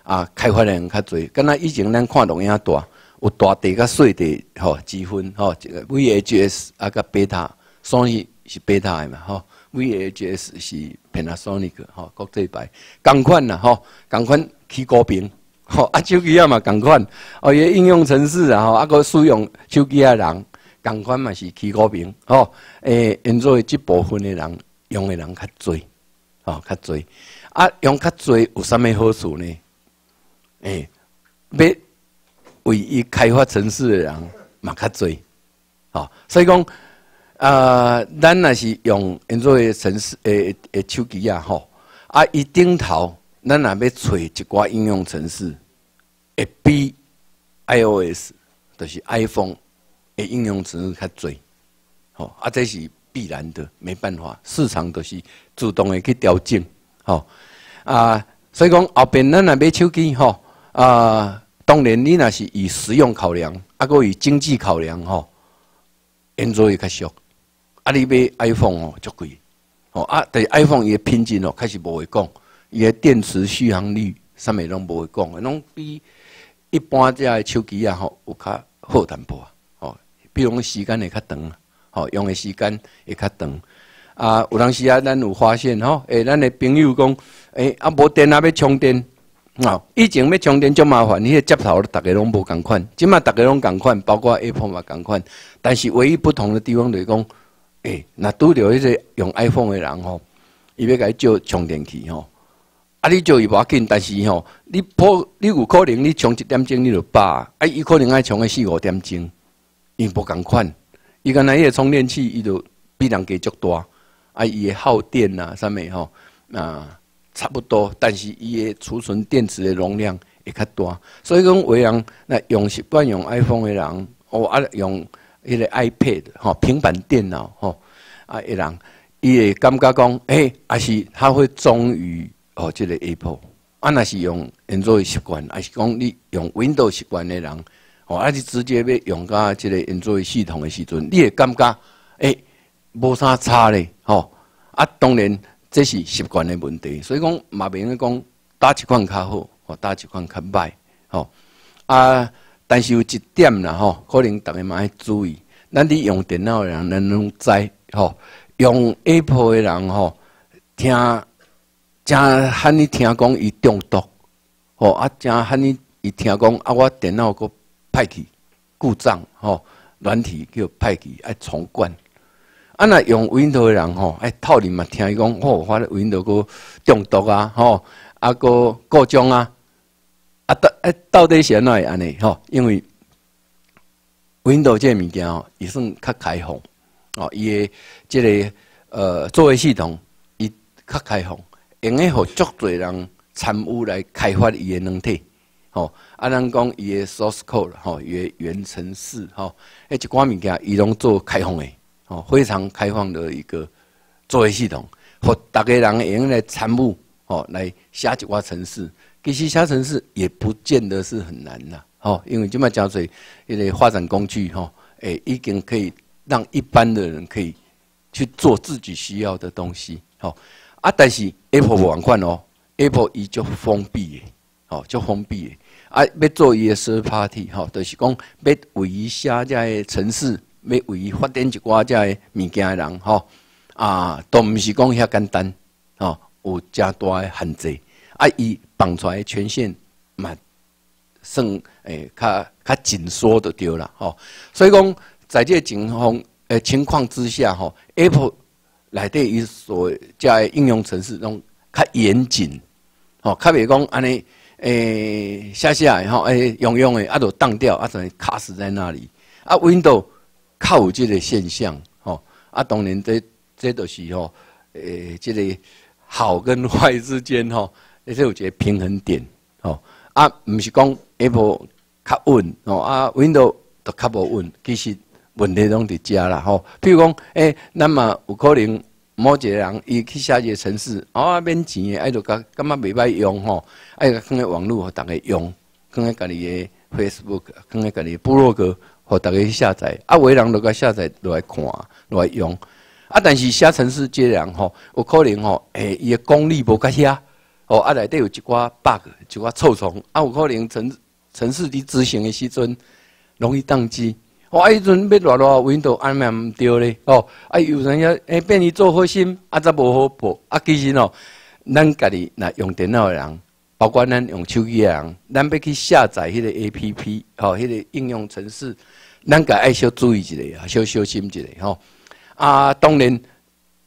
啊，开发人较侪，敢若以前咱看录影大，有大地甲细地吼之分吼，这个 VHS 啊甲 Beta，所以是 Beta 的嘛吼，VHS 是 Panasonic 吼国际牌，共款啦吼，共款起高屏吼，啊手机啊嘛共款，哦伊应用程式啊吼，啊个使用手机啊人，共款嘛是起高屏吼，诶，因做即部分的人用的人较侪，吼较侪，啊用较侪有啥物好处呢？诶，要为伊开发城市的人嘛较侪，吼，所以讲，啊，咱若是用因做诶城市诶诶手机啊，吼，啊，伊顶头咱若要找一寡应用程式，会比 iOS，就是 iPhone 诶应用程式较侪，吼，啊，这是必然的，没办法，市场都是主动的去调整，吼，啊，所以讲后边咱若买手机，吼。啊，当然，你若是以实用考量，啊，个以经济考量吼，安卓会较俗。啊，你买 iPhone 哦，足贵。哦，啊，但 iPhone 伊的品质哦，开始无会讲，伊的电池续航力啥物拢无会讲，拢比一般只个手机啊吼有较好淡薄啊。哦，比如讲时间会较长，吼，用的时间会较长。啊，有当时啊，咱有发现吼，诶，咱的朋友讲，诶，啊，无电啊，要充电。哦，以前要充电足麻烦，你个接头大家拢无共款，即马大家拢共款，包括 Apple 嘛共款。但是唯一不同的地方就是讲，诶，那拄着迄个用 iPhone 的人吼，伊要甲伊借充电器吼，啊，你借伊无要紧，但是吼，你破你有可能你充一点钟你就饱，啊，伊可能爱充个四五点钟，伊无共款。伊个那伊个充电器伊就比人加足大，啊，伊个耗电呐，啥物吼，啊。差不多，但是伊的储存电池的容量会较大，所以讲为人那用习惯用 iPhone 的人，哦啊用迄个 iPad 吼平板电脑吼啊，一人伊会感觉讲，诶，还是他会忠于哦这个 Apple，啊那是用因作为习惯，还是讲你用 Windows 习惯的人，哦，还是直接要用到这个因作为系统的时阵，你会感觉诶无啥差咧，吼啊当然。这是习惯的问题，所以讲嘛，别人讲打一款较好，或打一款较歹，吼啊！但是有一点啦，吼，可能大家嘛要注意，咱伫用电脑的人，能能知，吼，用 Apple 的人，吼，听，真喊你听讲伊中毒，吼啊，真喊你伊听讲啊，我电脑个歹去故障，吼，软体叫歹去爱重灌。啊，那用 Windows 的人吼，哎，套你嘛听伊讲，哦，发咧 Windows 个中毒啊，吼，啊个故障啊，啊到哎到底是安怎会安尼吼？因为 Windows 这物件吼，也算较开放哦，伊的这个呃作业系统伊较开放，用诶互足侪人参与来开发伊的软体，吼，啊人讲伊的 source code 吼，伊的原程式吼，迄一寡物件伊拢做开放诶。哦，非常开放的一个作业系统，和大家人用来参与哦，来写一寡程式。其实写程式也不见得是很难呐，哦，因为这么讲做一个发展工具哈，诶，已经可以让一般的人可以去做自己需要的东西。好啊，但是 Apple 不款哦，Apple 伊就封闭的，哦，就封闭的。啊，要做伊个 third party 哈，就是讲要为伊写这个程式。要为伊发展一寡遮个物件的人吼，啊，都毋是讲遐简单吼，有遮大的限制。啊，伊放出来权限嘛，算诶较较紧缩的对啦吼。所以讲，在这情况，诶情况之下吼，Apple 内底伊所加应用程式拢较严谨，吼，较袂讲安尼诶下下吼诶用用诶啊都当掉啊，等于卡死在那里。啊，Windows 较有即个现象，吼，啊，当然这这都是吼诶，即个好跟坏之间吼，也是有一个平衡点，吼。啊，毋是讲 Apple 较稳哦，啊 Windows 都较无稳，其实问题拢伫遮啦吼。譬如讲，诶，那么有可能某一个人伊去写一个程式，啊免钱诶，爱就感感觉袂歹用吼，爱放喺网络互逐个用，放喺家己的 Facebook，放喺家己部落格，互逐个去下载，啊，有人就甲下载落来看，落来用。啊，但是写程式即人吼，有可能吼，诶，伊诶功力无甲遐。哦，啊内底有一寡 bug，一寡臭虫，啊有可能城城市伫执行的时阵容易宕机。哦，啊，迄阵要落落 Windows 安咩毋对咧？哦，啊有人要诶变伊做核心，啊则无好报。啊其实哦，咱家己若用电脑的人，包括咱用手机的人，咱要去下载迄个 APP，吼，迄个应用程式，咱家爱小注意一下，小小心一下，吼。啊，当然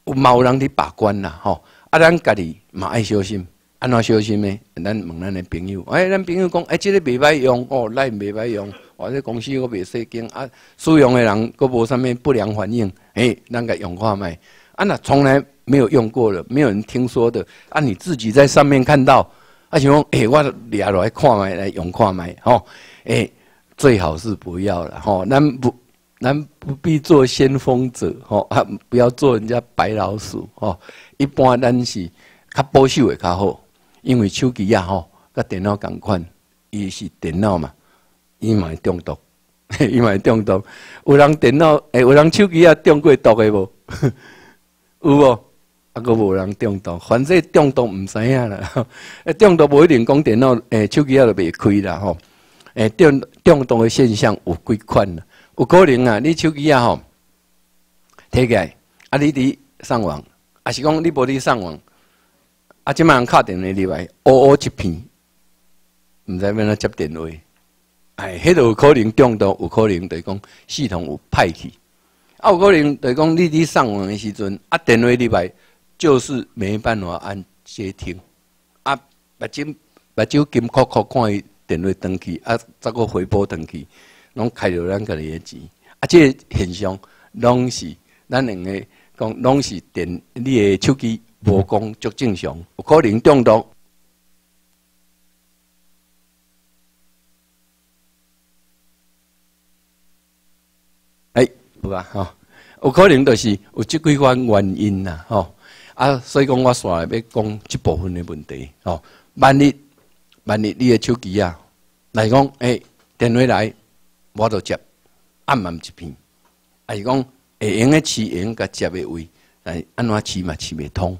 有某人伫把关啦，吼。啊，咱家己嘛爱小心。安怎小心呢？咱问咱的朋友，哎，咱朋友讲，哎，这个袂歹用，哦，那袂歹用，或者公司我袂使经啊，使用的人佫无啥物不良反应，哎，咱个用看卖，啊，那从来没有用过的，没有人听说的，啊，你自己在上面看到，啊，想讲，哎，我掠落来看卖，来用看卖，吼，哎，最好是不要了，吼，咱不，咱不必做先锋者，吼，啊，不要做人家白老鼠，吼，一般咱是较保守的较好。因为手机啊吼，甲电脑共款，伊是电脑嘛，伊嘛会中毒，伊嘛会中毒。有人电脑诶，有人手机啊中过毒诶无？有无？啊，个无人中毒，反正中毒毋知影啦。中毒无一定讲电脑诶，手机啊就袂开啦吼。诶，中中毒诶现象有几款啦？有可能啊，你手机啊吼，摕起来，啊，你伫上网，啊是讲你无伫上网。啊！即满人敲电话入来，乌乌一片，毋知要哪接电话。哎，迄度有可能中毒，有可能就讲系统有歹去。啊，有可能就讲你伫上网的时阵，啊，电话入来就是没办法按接听。啊，目睭目睭金哭哭看伊电话登去，啊，再个回拨登去，拢开着咱家的钱。啊，这现象拢是咱两个讲，拢是电你的手机。无讲足正常，有可能中毒。哎，有啊，吼，有可能就是有即几款原因呐，吼啊，所以讲我煞来要讲即部分的问题，吼。万一万一你的手机啊，来讲，哎，电话来，我就接，按慢一片，还是讲会用的会用甲接的位，但安怎饲嘛饲袂通。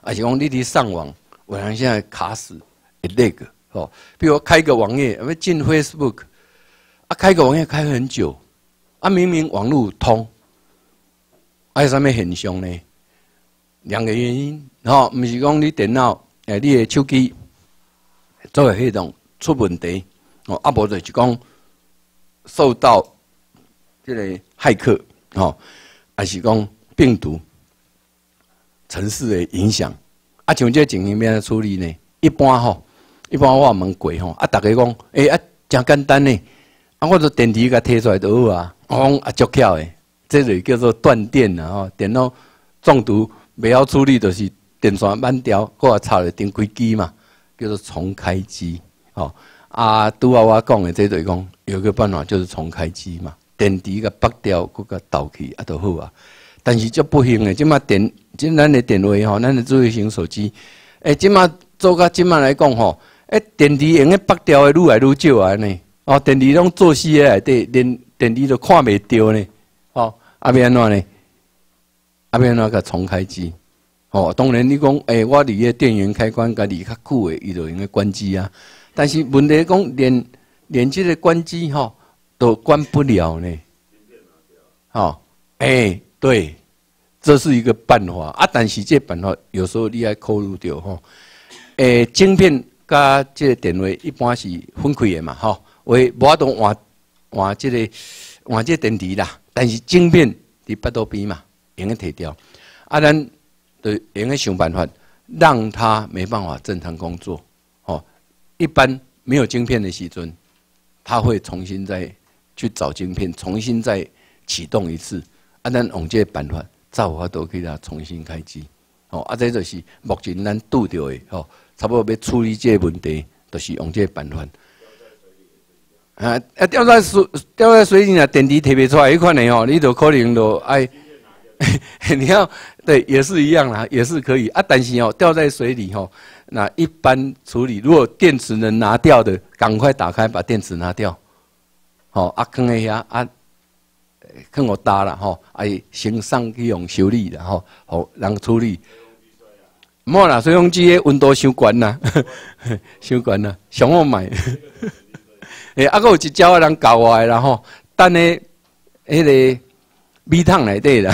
而且讲你伫上网，有人现在卡死，那个哦，比如开个网页，要进 Facebook，啊，开个网页开很久，啊，明明网络通，啊，有什么现象呢？两个原因，吼，毋是讲你电脑，诶，你的手机作为系统出问题，哦，啊，无就是讲受到这个骇客，吼，还是讲病毒。城市的影响，啊，像这情形要怎处理呢？一般吼，一般我问过吼，啊，大家讲，诶啊，真简单呢，啊，我做电池甲摕出来就好啊，我讲啊，足巧诶，这就叫做断电啦吼，电脑中毒袂晓处理，就是电线慢掉，我插了电开机嘛，叫做重开机，吼，啊，拄啊我讲的这就是讲，有个办法就是重开机嘛，电池甲拔掉，搁甲倒去啊，就好啊。但是就不行诶，即马电，即咱的电话吼，咱的智慧型手机，诶，即马做甲即马来讲吼，诶，电池用诶拔掉诶愈来愈少啊呢，哦，电池拢做死诶内底，连电池都看袂着呢，哦，啊变安怎呢？啊变安怎甲重开机？哦，当然你讲，诶，我离个电源开关甲离较久诶，伊就用该关机啊。但是问题讲，连连即个关机吼，都关不了呢，哦，诶。对，这是一个办法啊！但是这办法有时候你要考虑到吼，诶，晶片加这个电话一般是分开的嘛，吼，为无法度换换这个换这电池啦。但是晶片伫伫巴肚边嘛，用个摕掉。啊，咱就用个想办法，让他没办法正常工作。哦，一般没有晶片的时阵，他会重新再去找晶片，重新再启动一次。啊，咱用这办法，造法都可以他重新开机。哦，啊，这就是目前咱拄着的，哦，差不多要处理这问题，就是用这办法。啊啊！掉在水，掉在水里啊，电池提不出来，一款的哦，你都可能都哎，你要对，也是一样啦，也是可以啊。但是哦，掉在水里吼，那一般处理，如果电池能拿掉的，赶快打开把电池拿掉。好，啊，坑一下啊，坑我搭了吼，哎，先上去用修理的吼，好，人处理。莫啦，水风机的温度伤悬啦，伤悬啦，上我买。诶，啊，个有一招，人教我诶，然后等咧迄个米桶内底啦，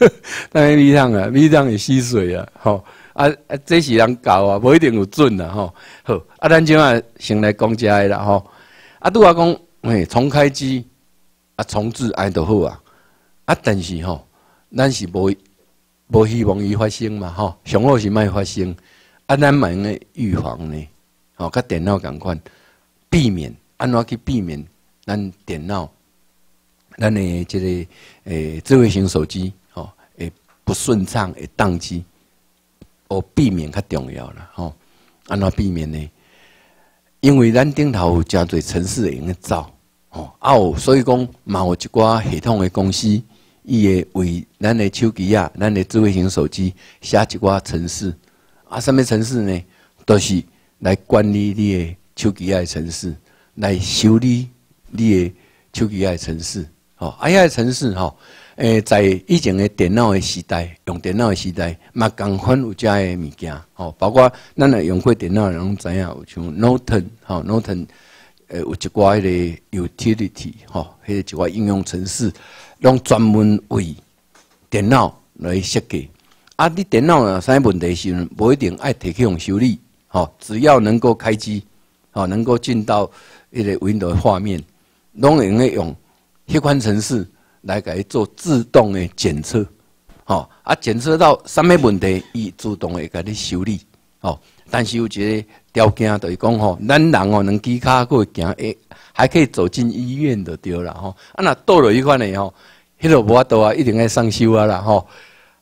等咧米桶啊，米桶会吸水啊，吼。啊啊，这是人教啊，无一定有准啦，吼。好啊，咱即啊先来讲遮个啦，吼。啊，拄啊讲诶，重开机啊，重置安都好啊，啊，但是吼，咱是无无希望伊发生嘛，吼，上好是莫发生，啊，咱嘛用个预防呢，吼，甲电脑共款，避免。安怎去避免咱电脑、咱的这个诶智慧型手机吼会不顺畅会宕机？哦，避免较重要了吼。安怎避免呢？因为咱顶头有真侪城市会用造吼，啊有所以讲嘛有一寡系统的公司，伊会为咱的手机啊、咱的智慧型手机写一寡城市啊，什么城市呢？都是来管理你的手机啊城市。来修理你的手机的城市，吼，啊，遐城市吼，诶，在以前的电脑的时代，用电脑的时代，嘛共款有遮的物件，吼，包括咱来用过电脑，拢知影有像 Norton，吼，Norton，诶，有一寡迄个 utility，吼，迄个一寡应用程式，拢专门为电脑来设计。啊，你电脑有啥问题时，无一定爱摕去用修理，吼，只要能够开机，吼，能够进到。一个 Windows 画面，拢用咧用迄款程式来甲伊做自动的检测，吼啊检测到啥物问题，伊自动会甲你修理，吼。但是有一个条件，就是讲吼，咱人哦能机卡过行，诶，还可以走进医院就对了，吼。啊那到了一款呢，吼，迄个无法度啊，一定要上修啊啦，吼。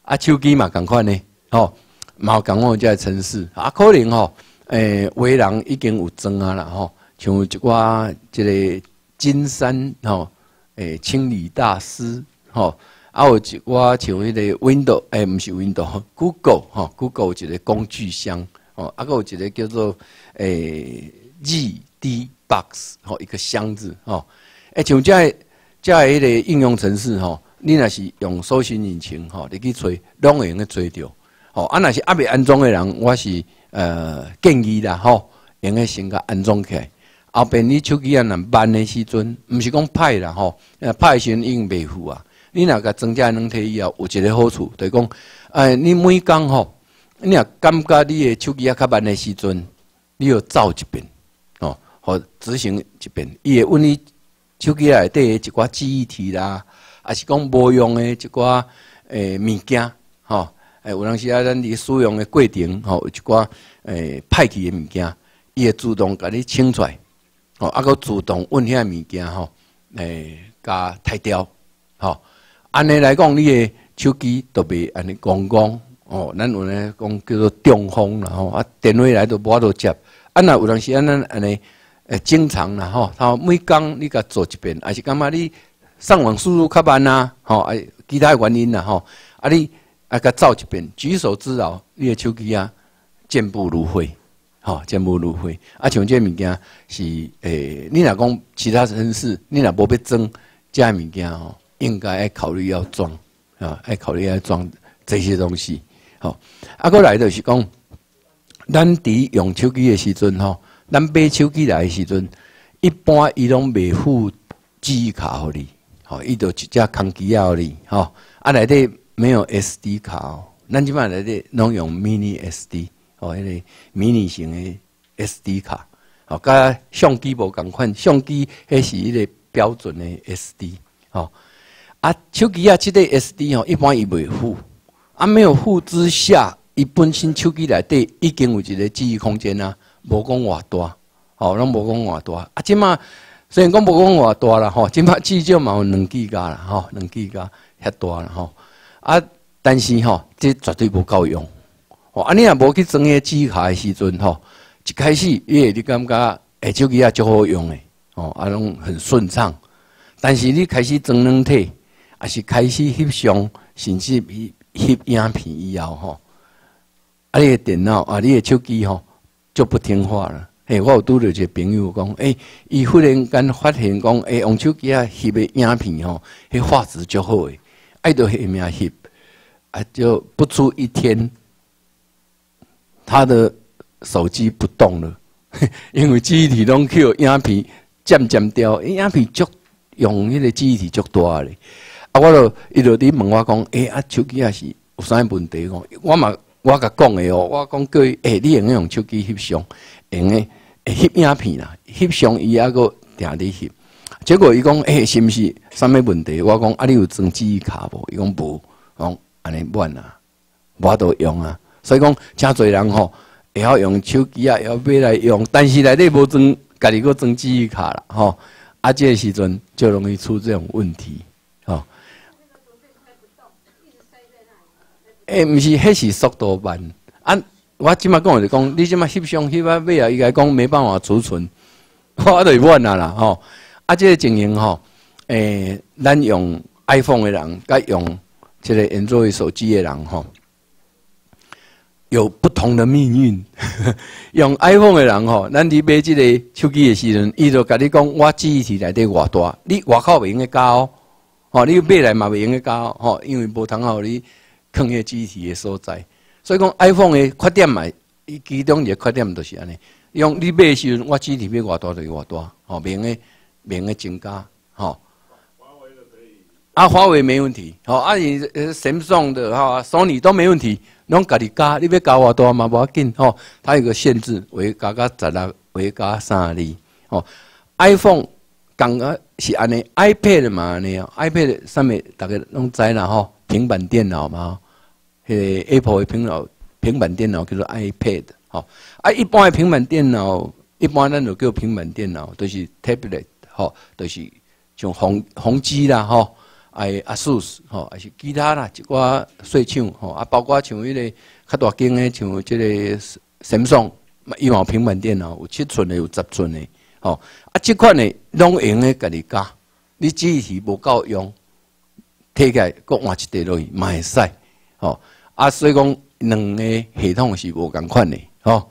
啊手机嘛，共款呢，吼，嘛共款这程式，啊可能吼，诶，为人已经有装啊啦，吼。像一寡即个金山吼，诶，清理大师吼，啊有一寡像迄个 Windows，诶，毋是 Windows，Google 吼，Google 一个工具箱吼，啊，有一个叫做诶，G D Box，吼，一个箱子吼，诶，像这这迄个应用程式吼，你若是用搜寻引擎吼，你去找，拢会用个找着，吼，啊，若是还未安装的人，我是呃建议啦吼，用个先甲安装起来。后边你手机啊，若慢的时阵，毋是讲歹啦吼，歹时阵已经袂赴啊。你若甲增加软体以后，有一个好处，就是讲，哎，你每工吼，你若感觉你的手机啊较慢的时阵，你要走一遍，哦，或执行一遍，伊会问你手机内底一寡记忆体啦，还是讲无用的一寡诶物件，吼，诶，有当时啊，咱伫使用的过程，吼，一寡诶歹去的物件，伊会自动甲你清出来。哦，啊，个自动问遐物件吼，诶，加太掉，吼，安尼来讲，你诶手机都袂安尼光光，哦，咱有咧讲叫做中风啦，吼，啊，电话来都无法度接，啊，若有当时安尼安尼，诶，正常啦，吼，他每工你甲做一遍，还是感觉你上网速度较慢呐，吼，啊，其他原因啦，吼，啊，你啊甲走一遍，举手之劳，你诶手机啊，健步如飞。吼，健步如飞。啊，像这物件是诶，你若讲其他城市，你若无要装这物件吼，应该爱考虑要装啊，爱考虑要装这些东西。吼，啊，过来就是讲，咱伫用手机的时阵吼，咱买手机来的时阵，一般伊拢未附记忆卡互你，吼，伊就一只空机啊互你，吼，啊内底没有 SD 卡哦，咱即摆内底拢用 mini SD。哦，迄个迷你型的 SD 卡，哦，甲相机无共款，相机迄是迄个标准的 SD，哦，啊，手机啊，即个 SD 吼，一般伊袂付，啊，没有付之下，伊本身手机内底已经有一个记忆空间啊，无讲偌大，吼，拢无讲偌大。啊，即马虽然讲无讲偌大啦，吼，即马至少嘛有两 G 加啦，吼，两 G 加遐大啦，吼。啊，但是吼，这绝对无够用。哦，啊，你若无去装迄记忆卡诶时阵，吼，一开始诶，你感觉诶手机啊足好用诶，哦，啊，拢很顺畅。但是你开始装软体。也是开始翕相，甚至翕翕影片以后吼，啊，你的电脑啊，你的手机吼就不听话了。嘿，我有拄着一个朋友讲，诶，伊忽然间发现讲，诶，用手机啊翕的影片吼，迄画质足好诶，爱到迄面翕，啊，就不出一天，他的手机不动了，因为记忆体拢去影片渐渐掉，影片足用迄个记忆体足大咧。啊，我就伊就伫问我讲，诶，啊，手机也是有啥问题？讲我嘛，我甲讲的哦，我讲伊，诶，你用用手机翕相，用诶翕影片啦，翕相伊还个定伫翕。结果伊讲，诶，是毋是啥物问题？我讲啊，你有装记忆卡无？伊讲无，讲安尼慢啊，无都用啊。所以讲，诚侪人吼，会晓用手机啊，要买来用，但是内底无装，家己个装记忆卡啦，吼，啊，这个时阵就容易出这种问题。吼诶，毋是，迄是速度慢。啊，我即马讲就讲，你即马翕相翕啊，尾啊，伊个讲没办法储存，我就问啊啦吼。啊，即个情形吼，诶，咱用 iPhone 的人，甲用即个 Android 手机的人吼，有不同的命运。用 iPhone 的人吼，咱伫买即个手机的时阵，伊就甲你讲，我记忆体内底偌大，你外口袂用个加哦，吼，你买来嘛袂用个加，吼，因为无通好你。坑个机体的所在，所以讲 iPhone 的缺点嘛，伊其中一个缺点就是安尼。用你买的时阵，我机体要偌大就偌大，吼，免个免个增加，吼。啊，华为没问题，吼，啊，你呃，Samsung 的哈，Sony 都没问题，拢家己加，你要加偌大嘛，无要紧，吼。它有个限制，为加加十六，为加三二，吼。iPhone 刚刚是安尼，iPad 嘛安尼，iPad 上面大家拢知啦，吼，平板电脑嘛。迄 Apple 的平脑平板电脑叫做 iPad，吼啊，一般的平板电脑，一般咱就叫平板电脑，都是 tablet，吼，都是像宏宏基啦，吼，哎，ASUS，吼，还是其他啦，一寡细厂，吼，啊，包括像迄个较大间的，像即个 Samsung，伊嘛平板电脑有七寸的，有十寸的，吼，啊，即款的拢用诶家己加，你记忆体无够用，摕起来搁换一块落去，嘛会使，吼。啊，所以讲两个系统是无共款的，吼。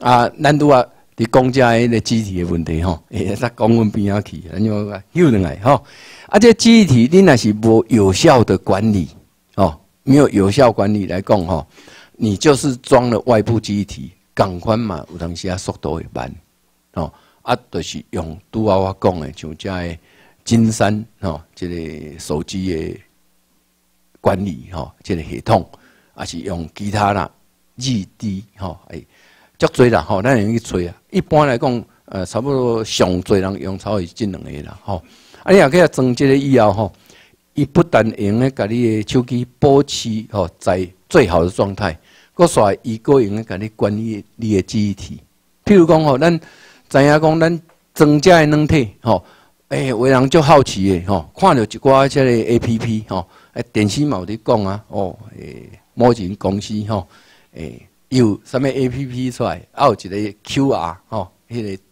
啊，咱拄啊伫讲遮迄个机体的问题，吼，诶，咱讲阮边仔去，咱就又两个，吼。啊，这机体你若是无有效的管理，哦，没有有效管理来讲，吼，你就是装了外部机体，共款嘛，有当时啊速度会慢，哦，啊，就是用拄啊我讲的，像遮个金山，吼，这个手机的管理，吼，这个系统。还是用其他啦，日滴吼，哎，足多啦吼，咱用去吹啊。一般来讲，呃，差不多上多人用超过这两个啦吼。啊，你也可以装这个以后吼，伊不但用咧，甲你的手机保持吼在最好的状态，佫煞伊个用咧，甲你管理你的记忆体。譬如讲吼，咱知影讲咱增加的软体吼，诶，有人足好奇的吼，看到一寡这个 A P P 吼，诶，电视嘛有伫讲啊，哦，诶。某间公司吼，诶，有啥物 A P P 出来，啊有一个 Q R 吼，迄个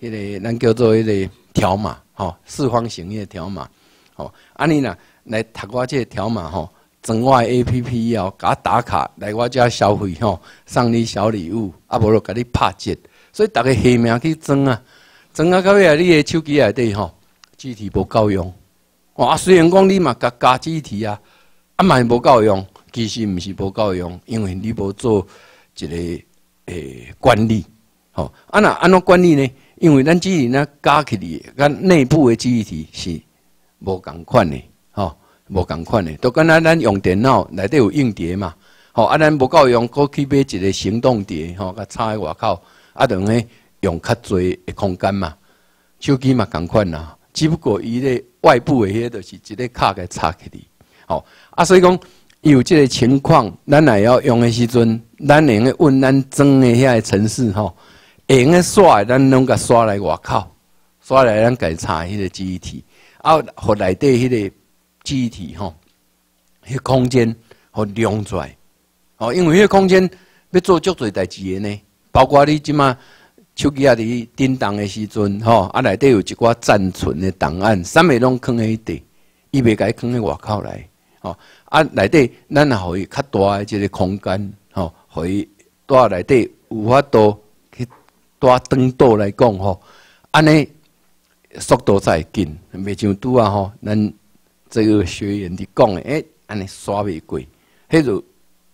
迄个咱叫做迄个条码吼，四方形迄个条码，吼，啊你若来读我这条码吼，装我 A P P 以后，甲打卡来我遮消费吼，送你小礼物，啊无就甲你拍折，所以逐个下名去装啊，装啊到尾啊，你的手机内底吼，机体无够用，啊虽然讲你嘛加加机体啊，啊嘛无够用。其实毋是无够用，因为你无做一个诶管理，吼。啊那安怎管理呢？因为咱记忆呢加起嚟，咱内部的记忆体是无共款的，吼，无共款的。都跟咱咱用电脑内底有硬碟嘛，吼。啊咱无够用，过去买一个行动碟，吼，甲插喺外口，啊等于用较侪的空间嘛。手机嘛共款啦，只不过伊咧外部的迄个就是一个卡给插起哩，吼啊，所以讲有这个情况，咱也要用的时阵，咱用个问咱装的遐个城市吼，用个刷，咱拢甲刷来外口，刷来咱改插迄个记忆体，啊，互内底迄个记忆体吼，迄空间互量出来，哦，因为迄空间要做足多代志的呢，包括你即马。手机啊，伫震动的时阵，吼啊，内底有一寡暂存的档案，啥物拢放喺底，伊袂甲伊放喺外口来，吼啊，内底咱也互伊较大的即个空间，吼，互伊带内底有法度去带长度来讲，吼，安尼速度才会紧，袂像拄啊，吼，咱这个学员伫讲的，诶，安尼刷袂过，迄就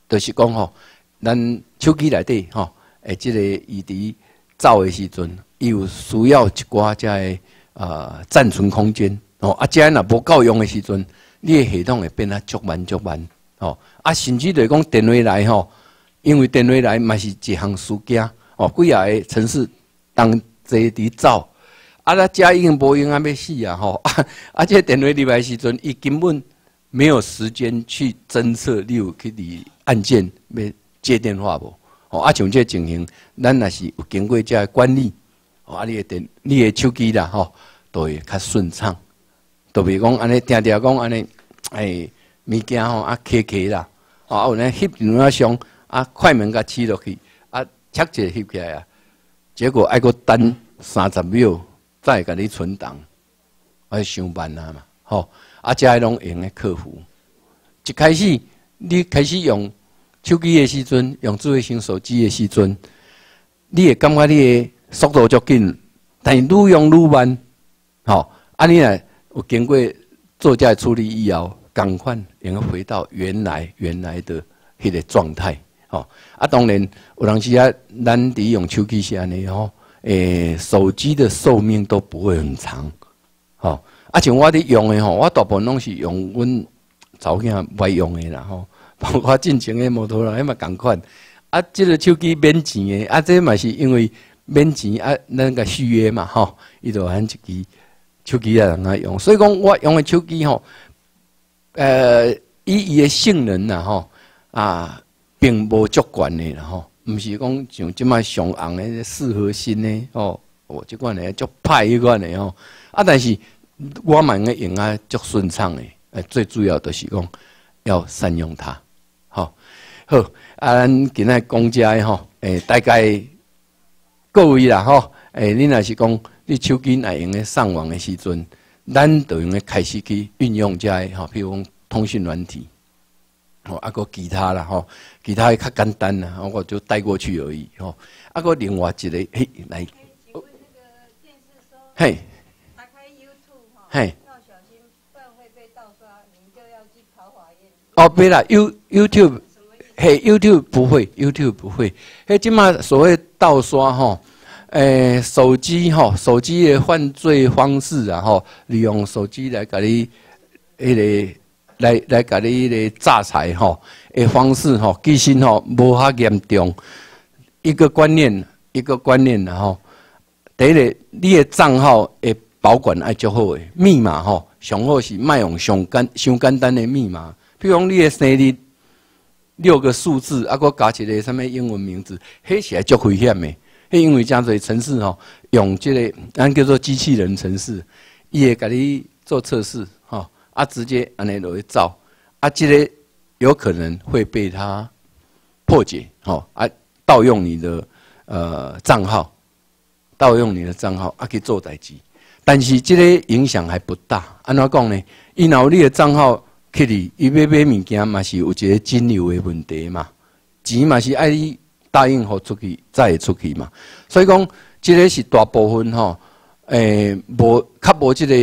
就是讲吼，咱手机内底，吼，诶，即个伊伫。造的时阵，伊有需要一寡遮个呃暂存空间哦。啊，遮若无够用的时阵，你的系统会变啊足慢足慢哦。啊，甚至来讲电话来吼，因为电话来嘛是一项事件哦。几啊个城市当坐伫走，啊，那遮已经无用啊，要死啊吼！啊，啊，这电话入来时阵，伊根本没有时间去侦测你有去伫按键要接电话无。哦，啊，像这情形，咱也是有经过这管理，哦，啊，你的电，你的手机啦，吼，都会较顺畅。都比讲安尼，定定讲安尼，哎，物件吼啊，开开啦，哦，啊，有呢翕电话相啊，快门甲起落去，啊，切者翕起来啊，结果爱个等三十秒，再甲你存档，爱上班啊嘛，吼，啊，遮拢用的客服，一开始你开始用。手机的时阵，用智慧型手机的时阵，你会感觉你的速度足紧，但是愈用愈慢，吼。啊，你呢有经过做这处理以后，赶快用回到原来原来的迄个状态，吼。啊，当然有当时啊，咱伫用手机时安尼吼，诶，手机的寿命都不会很长，吼。啊，像我伫用的吼，我大部分拢是用阮早囝袂用的啦，吼。包括进前的摩托罗拉嘛共款，啊，即个手机免钱的，啊，这嘛是因为免钱啊，咱个续约嘛，吼，伊就按一支手机啊，人啊用，所以讲我用的手机吼，呃，以伊的性能呐，吼，啊，并无足悬的啦，吼，毋是讲像即卖上红的四核心的，吼，哦，即款的足歹一款的吼，啊，但是我嘛个用啊足顺畅的，诶，最主要就是讲要善用它。好，啊，咱今仔讲遮吼，诶，大概各位啦吼，诶，你若是讲你手机若用咧上网的时阵，咱就用咧开始去运用遮吼，譬如讲通讯软体，吼，啊个其他啦吼，其他较简单啦，我就带过去而已吼，啊个另外一个嘿来，嘿，打开 YouTube 哈，嘿，要小心，不然会被盗刷，您就要去跑法院。哦，别啦，You YouTube。嘿，YouTube 不会，YouTube 不会。嘿，即马所谓盗刷吼，诶，手机吼，手机的犯罪方式啊吼，利用手机来甲你迄个来来甲你迄个诈财吼，诶方式吼，其实吼无遐严重。一个观念，一个观念然后，第一个，你的账号会保管爱足好诶，密码吼，上好是卖用上简、上简单的密码，比如讲你的生日。六个数字，啊，搁加一个什么英文名字，迄起来足危险的。迄因为这样子城市吼，用这个咱叫做机器人城市，伊会甲你做测试，吼，啊，直接安尼落去造，啊，这个有可能会被他破解，吼，啊，盗用你的呃账号，盗用你的账号，啊，去做代志。但是这个影响还不大，安怎讲呢？伊拿你的账号。去哩，伊要买物件嘛是有一个金流的问题嘛，钱嘛是爱你答应好出去，才会出去嘛。所以讲，即个是大部分吼，诶，无较无即个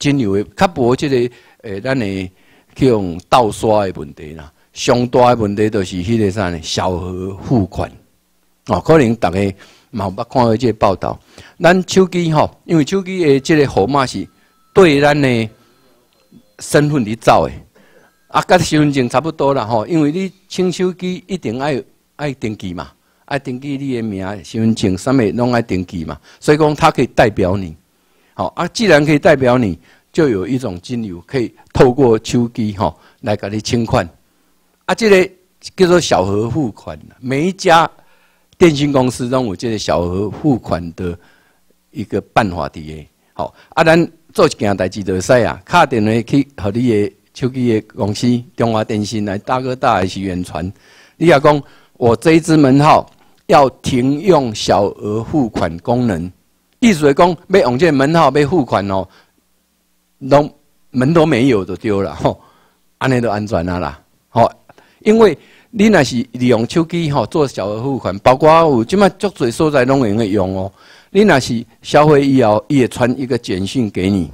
金流的，较无即个诶，咱的去用盗刷的问题啦。上大的问题就是迄个啥呢？小额付款哦，可能大家嘛有捌看过这个报道。咱手机吼，因为手机的即个号码是对咱的。身份你走诶，啊，甲身份证差不多啦吼，因为你清手机一定爱爱登记嘛，爱登记你的名、身份证，啥物拢爱登记嘛，所以讲它可以代表你，好啊，既然可以代表你，就有一种金流可以透过手机哈来给你清款。啊，这个叫做小额付款，每一家电信公司都有这个小额付款的一个办法的。好，啊，咱做一件代志就使啊，打电话去和你的手机的公司中华电信来大哥大还是远传，你要讲我这一支门号要停用小额付款功能。意思是讲，要用这门号要付款哦，拢门都没有就丢了吼，安尼就安全啊啦，吼，因为你若是利用手机吼做小额付款，包括有即卖足侪所在拢用用哦。你若是消费以后，伊会传一个简讯给你，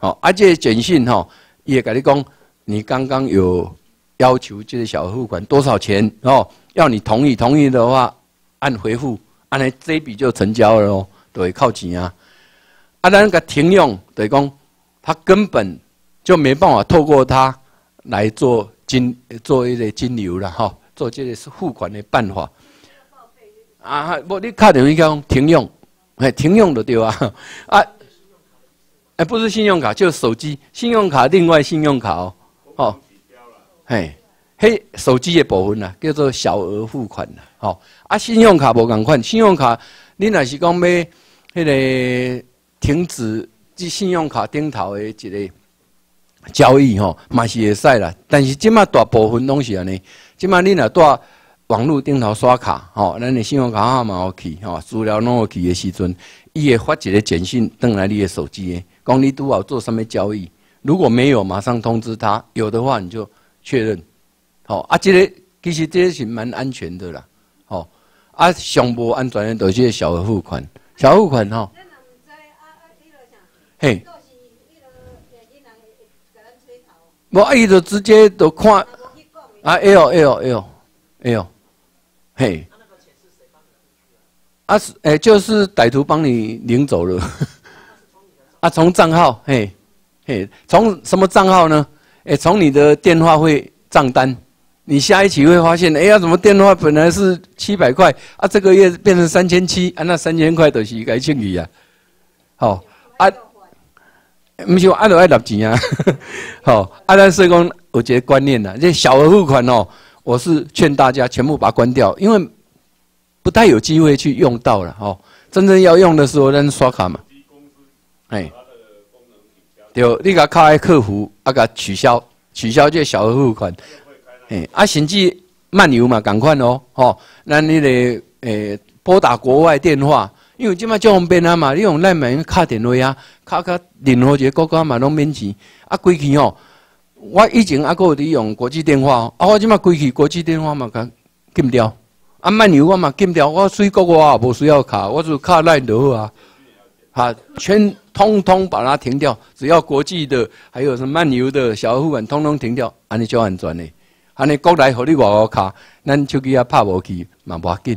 哦，而且简讯吼，伊会甲你讲，你刚刚有要求这个小额付款多少钱哦，要你同意，同意的话按回复，安尼这笔就成交了哦。都会靠钱啊！啊，咱个停用，等于讲，他根本就没办法透过他来做金做一个金流了哈，做这个是付款的办法。啊，不，你卡电话讲停用，哎，停用的对啊，啊，哎，不是信用卡，就是手机，信用卡另外信用卡哦，哦，嘿，嘿，手机的部分呐，叫做小额付款呐，哦，啊，信用卡无共款，信用卡你若是讲要。迄个停止即信用卡顶头的一个交易吼，嘛是会使啦。但是即马大部分拢是安尼，即马你若在网络顶头刷卡吼，咱的信用卡号码有去吼，资料拢有去的时阵，伊会发一个简讯登来你的手机诶，讲你拄好做什么交易。如果没有，马上通知他；有的话，你就确认。哦啊，这个其实这是蛮安全的啦。哦啊，上无安全的都是小额付款。小付款吼，嘿，无啊，伊就直接都看啊哎呦，哎呦，哎呦，哎呦嘿，啊是诶，就是歹徒帮你领走了，啊，从账号，嘿，嘿，从什么账号呢？诶，从你的电话会账单。你下一期会发现，哎呀，怎么电话本来是七百块啊，这个月变成三千七啊？那三千块都是该清理啊。好啊，不是按都爱拿钱啊。好，啊，但是 讲我觉得观念呢，这小额付款哦，我是劝大家全部把它关掉，因为不太有机会去用到了哦。真正要用的时候，咱刷卡嘛。哎，对，你甲卡爱客服啊，甲取消取消这小额付款。诶，啊，甚至漫游嘛，赶快哦，吼，咱你个诶拨打国外电话，因为即马较方便啊嘛，你用咱买卡电话啊，卡卡任何一个国家嘛拢免钱，啊，过去哦，我以前啊，有伫用国际电话，啊，我即马过去国际电话嘛，甲禁掉，啊，漫游我嘛禁掉，我水国外也无需要卡，我就卡赖就好啊，哈，全通通把它停掉，只要国际的，还有什么漫游的小付款，通通停掉，安尼就安全嘞。安尼国内互你外国卡，咱手机也拍无去，嘛无要紧。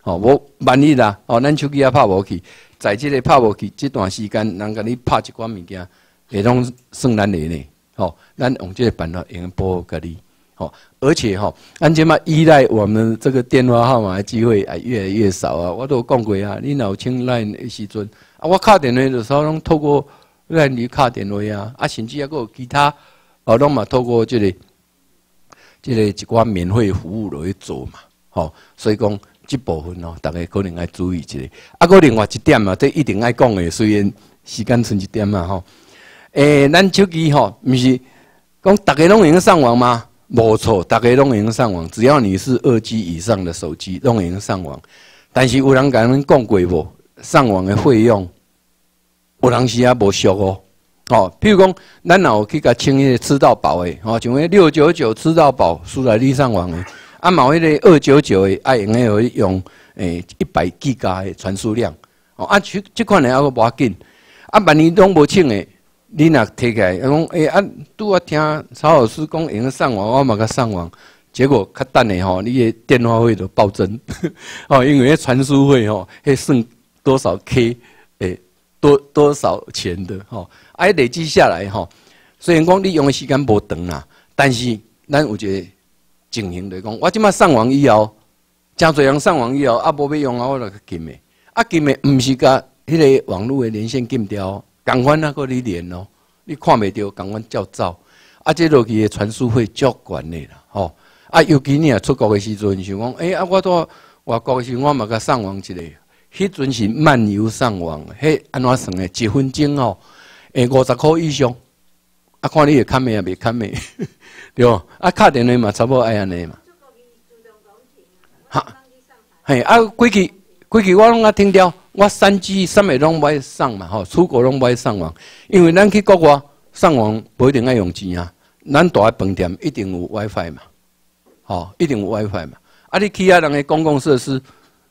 吼，我万一啦，哦，咱手机也拍无去，在即个拍无去这段时间，人甲你拍一寡物件，会拢算咱的呢。吼，咱用这个办法用保护你。吼，而且吼，咱即嘛依赖我们这个电话号码的机会也越来越少啊。我都讲过啊，你老清赖的时阵，啊，我卡电话的时候拢透过赖你卡电话啊，啊，甚至还有其他，哦，拢嘛透过这个。即个一寡免费服务落去做嘛，吼，所以讲即部分哦，大家可能要注意一下。啊，个另外一点嘛，这一定爱讲的，虽然时间剩一点嘛，吼。诶，咱手机吼，毋是讲大家拢用上网吗？无错，大家拢用上网，只要你是二 G 以上的手机，拢用上网。但是有人甲恁讲过无？上网的费用，有人是也无俗哦。哦，譬如讲，咱若有去甲清迄个吃到饱诶，哦，像迄六九九吃到饱，输来你上网诶，啊，某迄个二九九诶，爱用诶用诶一百 G 加诶传输量，哦，啊，即即款诶还阁无要紧，啊，万一拢无清诶，你若摕起来，讲诶啊，拄啊听曹老师讲用上网，我嘛甲上网，结果较等诶吼，你诶电话费都暴增，哦，因为迄传输费吼，迄算多少 K 诶，多多少钱的吼。哎，累积下来吼，虽然讲你用的时间无长啦，但是咱有一个情形来讲，我即马上网以后，真侪人上网以后，啊无要用啊，我就禁的。啊禁的毋是甲迄个网络的连线禁掉，共款那个你连哦，你看袂到，共款照照。啊，这落去的传输费足悬的啦，吼！啊，尤其你啊出国的时阵，想讲，诶啊，我到外国的时阵，我嘛甲上网一个，迄阵是漫游上网，迄安怎算的？一分钟哦，诶五十块以上。啊，看你会看咩啊？未看咩？对无？啊，卡电话嘛，差不多爱安尼嘛。哈，嘿，啊，规矩规矩我拢啊听掉，我三 G 三美拢爱上嘛，吼，出国拢爱上网，因为咱去国外。上网不一定爱用钱啊，咱大饭店一定有 WiFi 嘛，吼，一定有 WiFi 嘛。啊，你其他人的公共设施，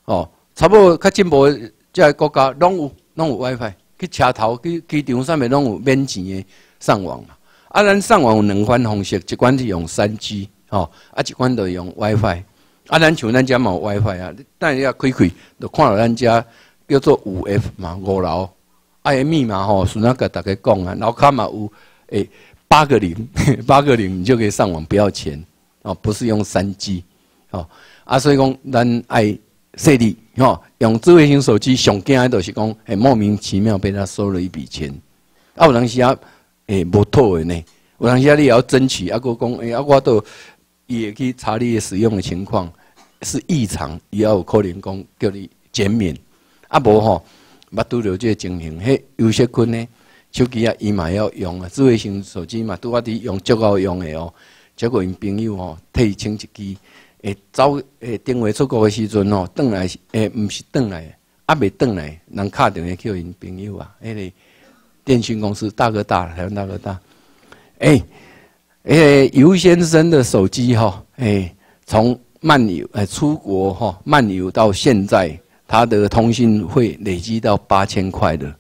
哦，差不多较进步的这个国家拢有拢有 WiFi，去车头去机场上面拢有免钱的上网嘛。啊，咱上网有两款方式，一款是用三 G，吼，啊，一款就用 WiFi。啊，咱像咱家嘛有 WiFi 啊，但要开开，就看到咱家叫做五 F 嘛，五楼。爱密码吼，是那个大家讲啊，老卡嘛有诶八个零，八个零你就可以上网不要钱哦，不是用三 G 哦啊，所以讲咱爱设立吼，用智慧型手机上惊的就是讲诶莫名其妙被他收了一笔钱，啊有当时啊诶无妥的呢，有当时啊你也要争取啊个讲诶啊我都也去查你使用的情况是异常，也要有可能讲叫你减免啊无吼。捌拄着即个情形，迄有些困呢，手机啊，伊嘛要用啊，智慧型手机嘛，拄啊伫用足够用的哦。结果因朋友哦，退清一支，诶，走诶，电话出国的时阵哦，转来诶，毋是转来，啊，未转来，人敲电话叫因朋友啊，迄个电信公司大哥大，台湾大哥大，诶，诶，尤先生的手机哈，诶，从漫游诶出国哈，漫游到现在。他的通信会累积到八千块的，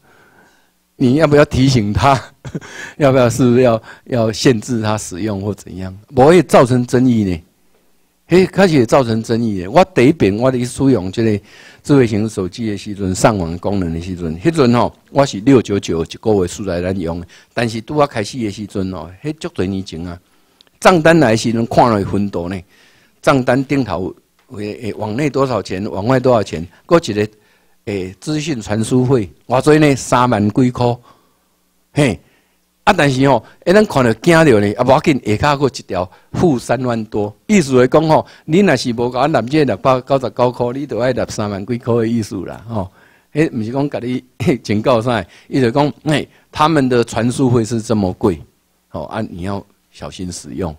你要不要提醒他？要不要是不是要要限制他使用或怎样？不会造成争议呢？嘿，开始造成争议的。我第一遍我的使用这个智慧型手机的时阵，上网功能的时阵，迄阵吼我是六九九一个月数来咱用，但是拄我开始的时阵哦，迄足多年前啊，账单来时阵看了分多呢，账单顶头。诶，往内多少钱？往外多少钱？过一个诶，资讯传输费，我做呢三万几块，嘿，啊，但是吼，诶，咱看到惊着呢，啊，无要紧，下骹过一条负三万多，意思来讲吼，你若是无甲咱这六百九十九块，你就爱纳三万几块的意思啦，吼，诶，毋是讲甲你 警告啥，伊就讲，诶，他们的传输费是这么贵，吼，啊，你要小心使用，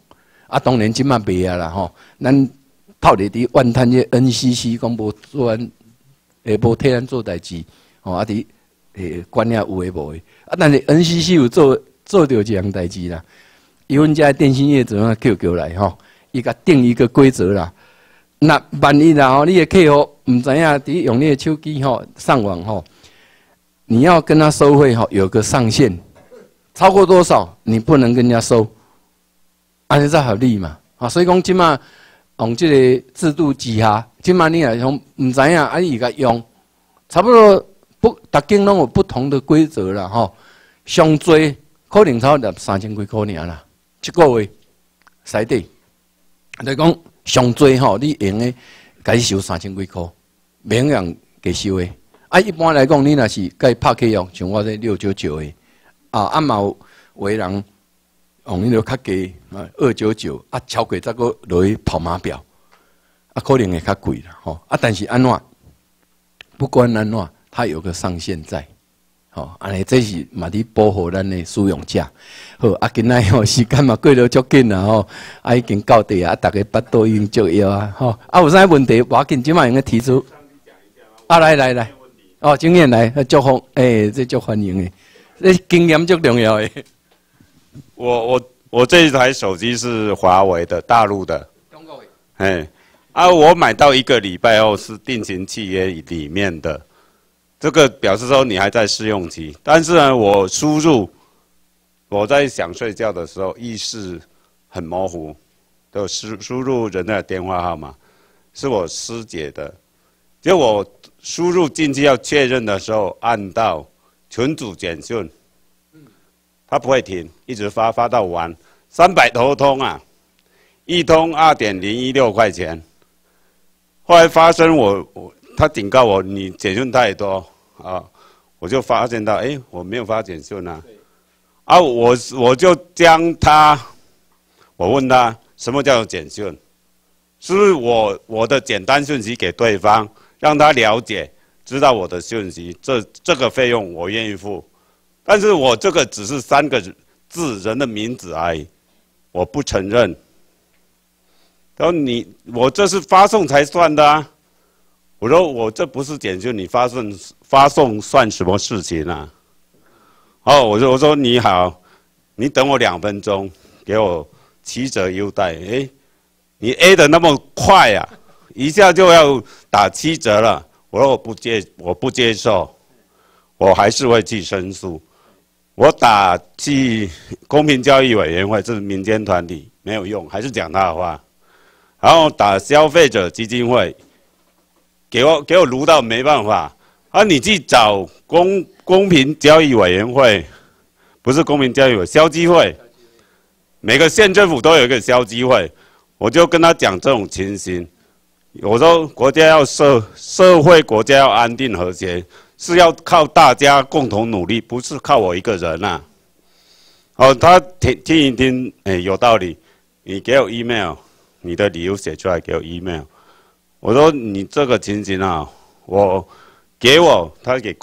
啊，当然即马袂啊啦，吼，咱。泡伫伫万滩这 NCC 讲无做完，诶无替咱做代志，吼啊伫诶管遐有诶无诶，啊但是 NCC 有做做着一项代志啦，伊阮遮电信业者啊叫叫来吼，伊甲定一个规则啦。那万一然后你的客户毋知影伫用你的手机吼上网吼，你要跟他收费吼有个上限，超过多少你不能跟人家收，安尼才合理嘛，啊所以讲即马。用这个制度之下，即码你来讲唔知影，啊伊个用，差不多不，逐间拢有不同的规则啦，吼。上最可能超了三千几块尔啦，一个月，使底。就讲上最吼，你用诶，该收三千几块，免人给收诶。啊，一般来讲，你若是该拍客用，像我这六九九诶，啊，啊嘛有为人。哦，你就较低啊，二九九啊，超过再个落去跑马表，啊，可能会较贵啦，吼啊，但是安怎，不管安怎，它有个上限在，吼，安尼这是嘛伫保护咱的使用者，好啊，今仔吼 时间嘛过了足紧啦，吼，啊已经到地啊，大家巴肚已经足饿啊，吼，啊有啥问题，我紧即卖应该提出，啊来来来，哦，经验来，祝福，诶，这足欢迎的，这经验足重要的。我我我这一台手机是华为的，大陆的。哎，啊，我买到一个礼拜后是定型契约里面的，这个表示说你还在试用期。但是呢，我输入，我在想睡觉的时候意识很模糊，都输输入人的电话号码，是我师姐的。结果输入进去要确认的时候，按到群组简讯。他不会停，一直发发到完，三百头通啊，一通二点零一六块钱。后来发生我我他警告我你简讯太多啊，我就发现到，哎，我没有发简讯啊，啊，我我就将他，我问他什么叫简讯，是不是我我的简单讯息给对方，让他了解，知道我的讯息，这这个费用我愿意付，但是我这个只是三个字人的名字而已，我不承认。然后你我这是发送才算的啊。我说我这不是简讯，你发送发送算什么事情啊？哦，我说我说你好，你等我两分钟，给我七折优待。哎，你 A 的那么快呀，一下就要打七折了。我说我不接，我不接受，我还是会去申诉。我打去公平交易委员会，这是民间团体，没有用，还是讲他的话。然后打消费者基金会。给我给我撸到没办法，啊！你去找公公平交易委员会，不是公平交易委消基会，每个县政府都有一个消基会，我就跟他讲这种情形，我说国家要社社会国家要安定和谐，是要靠大家共同努力，不是靠我一个人呐。哦，他听听一听，哎，有道理，你给我 email，你的理由写出来给我 email。我说你这个情形啊，我给我他给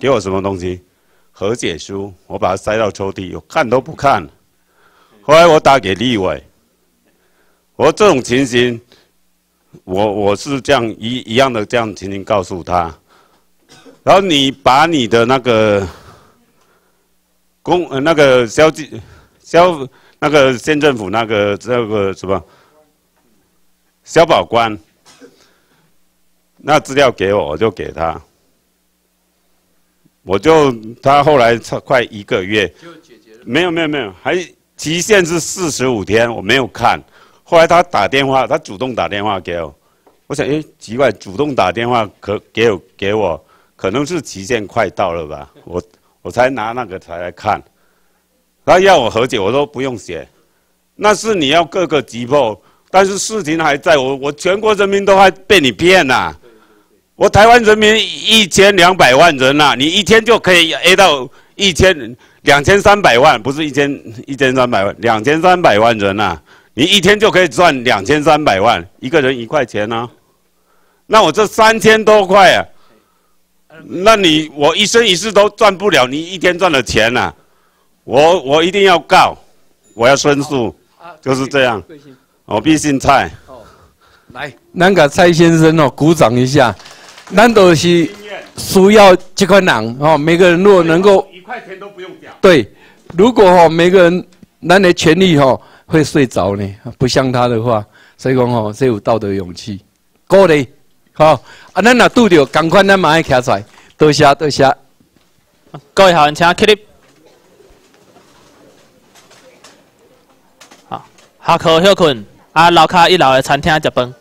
给我什么东西？和解书，我把它塞到抽屉，我看都不看。后来我打给立委，我说这种情形，我我是这样一一样的这样情形告诉他。然后你把你的那个公呃那个消消那个县政府那个那个什么消保官。那资料给我，我就给他。我就他后来快一个月，没有没有没有，还期限是四十五天，我没有看。后来他打电话，他主动打电话给我，我想，哎，奇怪，主动打电话可给我给我，可能是期限快到了吧？我我才拿那个才来看。他要我和解，我说不用写，那是你要各个击破，但是事情还在我我全国人民都还被你骗呐。我台湾人民一千两百万人呐，你一天就可以 A 到一千两千三百万，不是一千一千三百万，两千三百万人呐，你一天就可以赚两千三百万，一个人一块钱呢，那我这三千多块啊，那你我一生一世都赚不了你一天赚的钱呐，我我一定要告，我要申诉，就是这样，我必姓。蔡，来，那个蔡先生哦，鼓掌一下。难道是需要这款人哦？每个人如果能够一块钱都不用缴，对，如果哈每个人咱的权利哈会睡着呢，不像他的话，所以讲吼，这有道德勇气，鼓励，好啊，咱若拄着，赶快咱马上站出来，多谢多谢。各位好，请起立。好，下课休困，啊，楼下一楼的餐厅食饭。